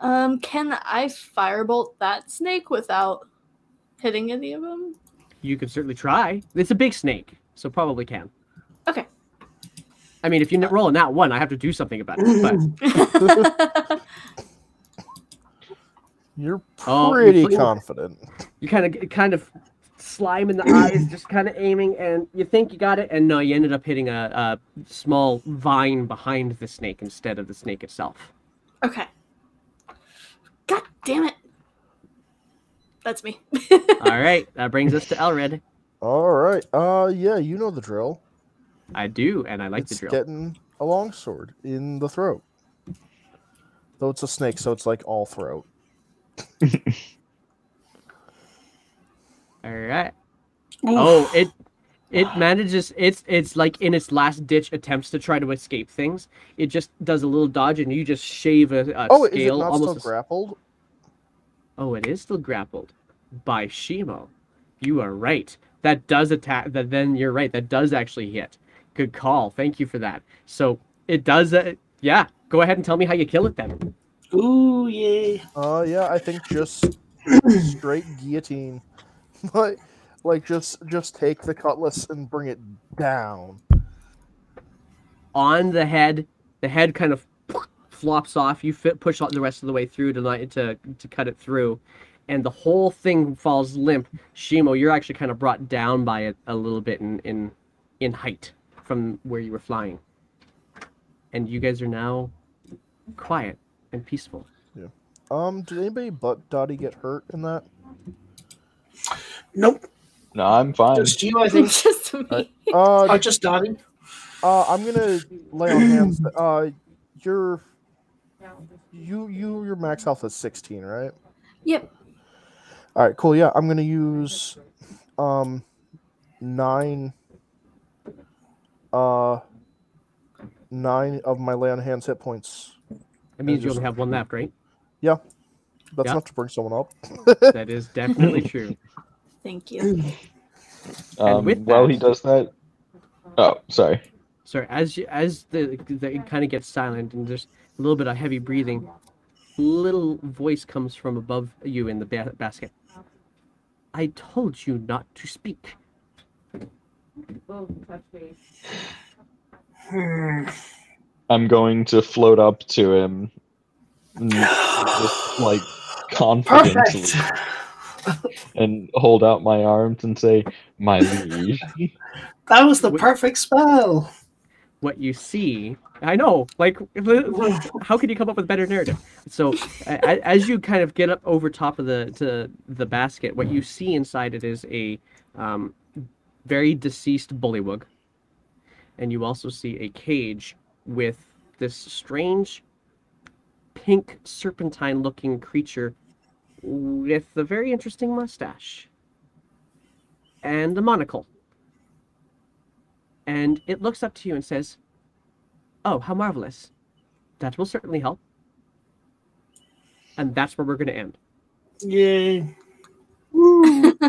Um, can I firebolt that snake without hitting any of them? You can certainly try. It's a big snake, so probably can. Okay. I mean, if you roll a nat one, I have to do something about it. But You're Oh, you pretty confident. you kind of kind of slime in the eyes, just kind of aiming, and you think you got it, and no, you ended up hitting a, a small vine behind the snake instead of the snake itself. okay. God damn it. That's me. All right, that brings us to Elred. All right. Uh, yeah, you know the drill. I do, and I like the it's drill. getting a longsword in the throat. Though it's a snake, so it's like all throat. All right. Oh, it it manages. It's it's like in its last ditch attempts to try to escape things. It just does a little dodge, and you just shave a, a Oh, is it scale not almost. still grappled? oh, it is still grappled by Shimo. You are right. That does attack. That then you're right. That does actually hit. Good call. Thank you for that. So it does. Uh, yeah. Go ahead and tell me how you kill it then. Ooh, yeah. Uh, yeah, I think just straight guillotine. like, like just just take the cutlass and bring it down. on the head. The head kind of flops off. You fit, push the rest of the way through to to to cut it through, and the whole thing falls limp. Shimo, you're actually kind of brought down by it a little bit in in in height from where you were flying. and you guys are now quiet and peaceful. Yeah. Um, did anybody but Dottie get hurt in that? Nope, No, I'm fine. just you, I think. Just me. Right. Uh, or just Donnie. uh, I'm gonna lay on hands. Uh, you're you you your max health is 16, right? Yep. All right, cool. Yeah, I'm gonna use um nine uh nine of my lay on hands hit points. That means you only have one left, right? Yeah, that's Yeah. enough to bring someone up. That is definitely true. Thank you. Um, with while he does that. Oh, sorry. Sorry, as you, as the, the it kind of gets silent and there's a little bit of heavy breathing, little voice comes from above you in the ba- basket. I told you not to speak. I'm going to float up to him, just like confidently, Perfect. and hold out my arms and say, "My liege." That was the Wait. perfect spell. What you see, I know, like, how could you come up with a better narrative? So, a- a- as you kind of get up over top of the to the basket, what you see inside it is a um, very deceased bullywug, and you also see a cage with this strange pink serpentine-looking creature with a very interesting mustache and a monocle. And it looks up to you and says, "Oh, how marvelous! That will certainly help." And that's where we're going to end. Yay.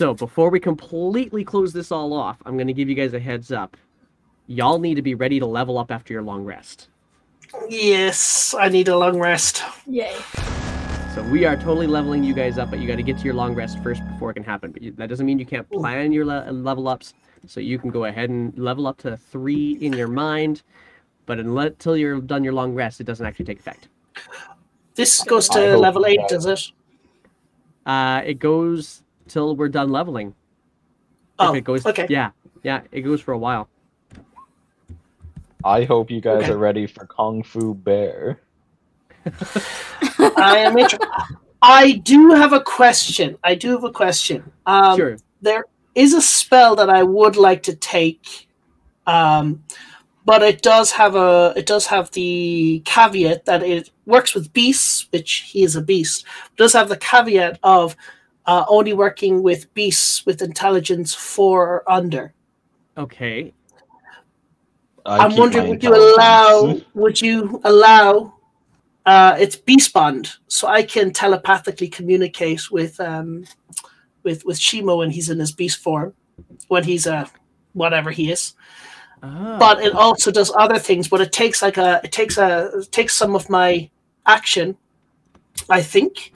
So before we completely close this all off, I'm going to give you guys a heads up. Y'all need to be ready to level up after your long rest. Yes, I need a long rest. Yay. So we are totally leveling you guys up, but you got to get to your long rest first before it can happen. But you, that doesn't mean you can't plan your le- level ups. So you can go ahead and level up to three in your mind, but until you're done your long rest, it doesn't actually take effect. This goes to hope level 8, that- does it? Uh, it goes till we're done leveling. Oh, if it goes, okay. Yeah, yeah, it goes for a while. I hope you guys Okay. are ready for Kung Fu Bear. I am inter- I do have a question. I do have a question. Um, sure. There is a spell that I would like to take, um, but it does have a it does have the caveat that it works with beasts, which he is a beast. It does have the caveat of uh, only working with beasts with intelligence four or under. Okay. I I'm wondering, would you allow? Would you allow? Uh, it's beast bond, so I can telepathically communicate with um, with with Shimo when he's in his beast form, when he's a whatever he is. Oh. But it also does other things. But it takes like a it takes a it takes some of my action, I think,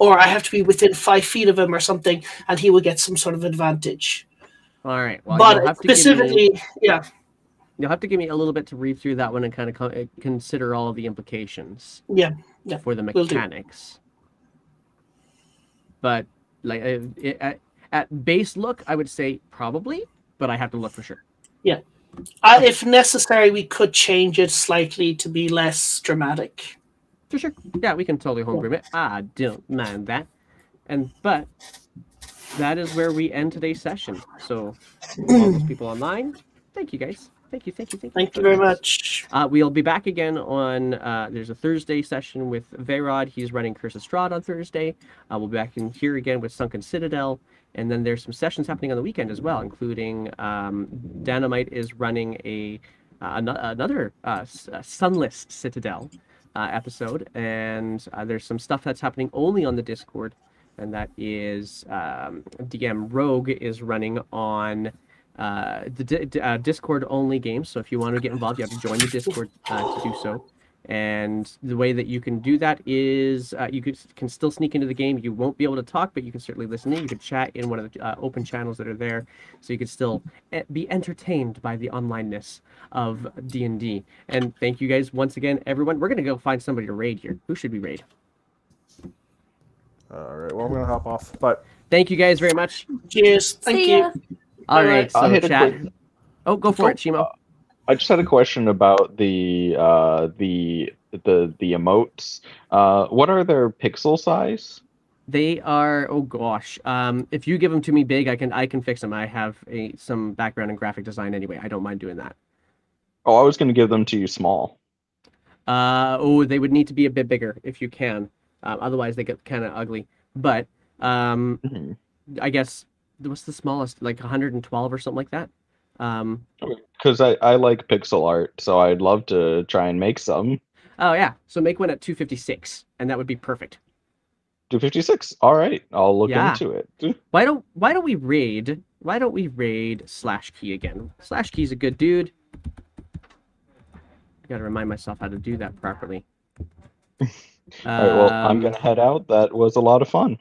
or I have to be within five feet of him or something, and he will get some sort of advantage. all right. Well, but you'll have to give me- specifically, yeah, You'll have to give me a little bit to read through that one and kind of uh, consider all of the implications yeah, Yeah, for the mechanics. But like it, at, at base look, I would say probably, but I have to look for sure. Uh, if necessary, we could change it slightly to be less dramatic. For sure. Yeah, we can totally homebrew it. I don't mind that. And but that is where we end today's session. So all those people online, thank you guys. Thank you, thank you, thank you. Thank you very much. Uh, we'll be back again on. Uh, there's a Thursday session with Veyrod. He's running Curse of Strahd on Thursday. Uh, we'll be back in here again with Sunless Citadel. And then there's some sessions happening on the weekend as well, including um, Dynamite is running a uh, another uh, s- uh, Sunless Citadel uh, episode, and uh, there's some stuff that's happening only on the Discord, and that is um, DM Rogue is running on uh, the di- di- uh, Discord only games. So if you want to get involved, you have to join the Discord uh, to do so. And the way that you can do that is uh, you could, can still sneak into the game. You won't be able to talk, but you can certainly listen in. You can chat in one of the uh, open channels that are there, so you can still eh, be entertained by the onlineness of D and D. And thank you guys once again, everyone. We're gonna go find somebody to raid here. Who should we raid? All right. Well, I'm gonna hop off, but Thank you guys very much. Cheers. Thank See you. All right, so chat. quick- Oh, go for Oh, it, Chimo. I just had a question about the uh, the the the emotes. Uh, what are their pixel size? They are oh gosh. Um, if you give them to me big, I can I can fix them. I have a some background in graphic design anyway. I don't mind doing that. Oh, I was going to give them to you small. Uh, oh, they would need to be a bit bigger if you can. Uh, otherwise, they get kind of ugly. But um, Mhm. I guess what's the smallest? Like 112 or something like that. Um, Because I, I like pixel art, so I'd love to try and make some. oh yeah. So make one at 256, and that would be perfect. 256. All right, I'll look Yeah. into it. Why don't Why don't we raid? Why don't we raid Slash Key again? Slash Key's a good dude. I gotta remind myself how to do that properly. All right, well, I'm Um, gonna head out. That was a lot of fun.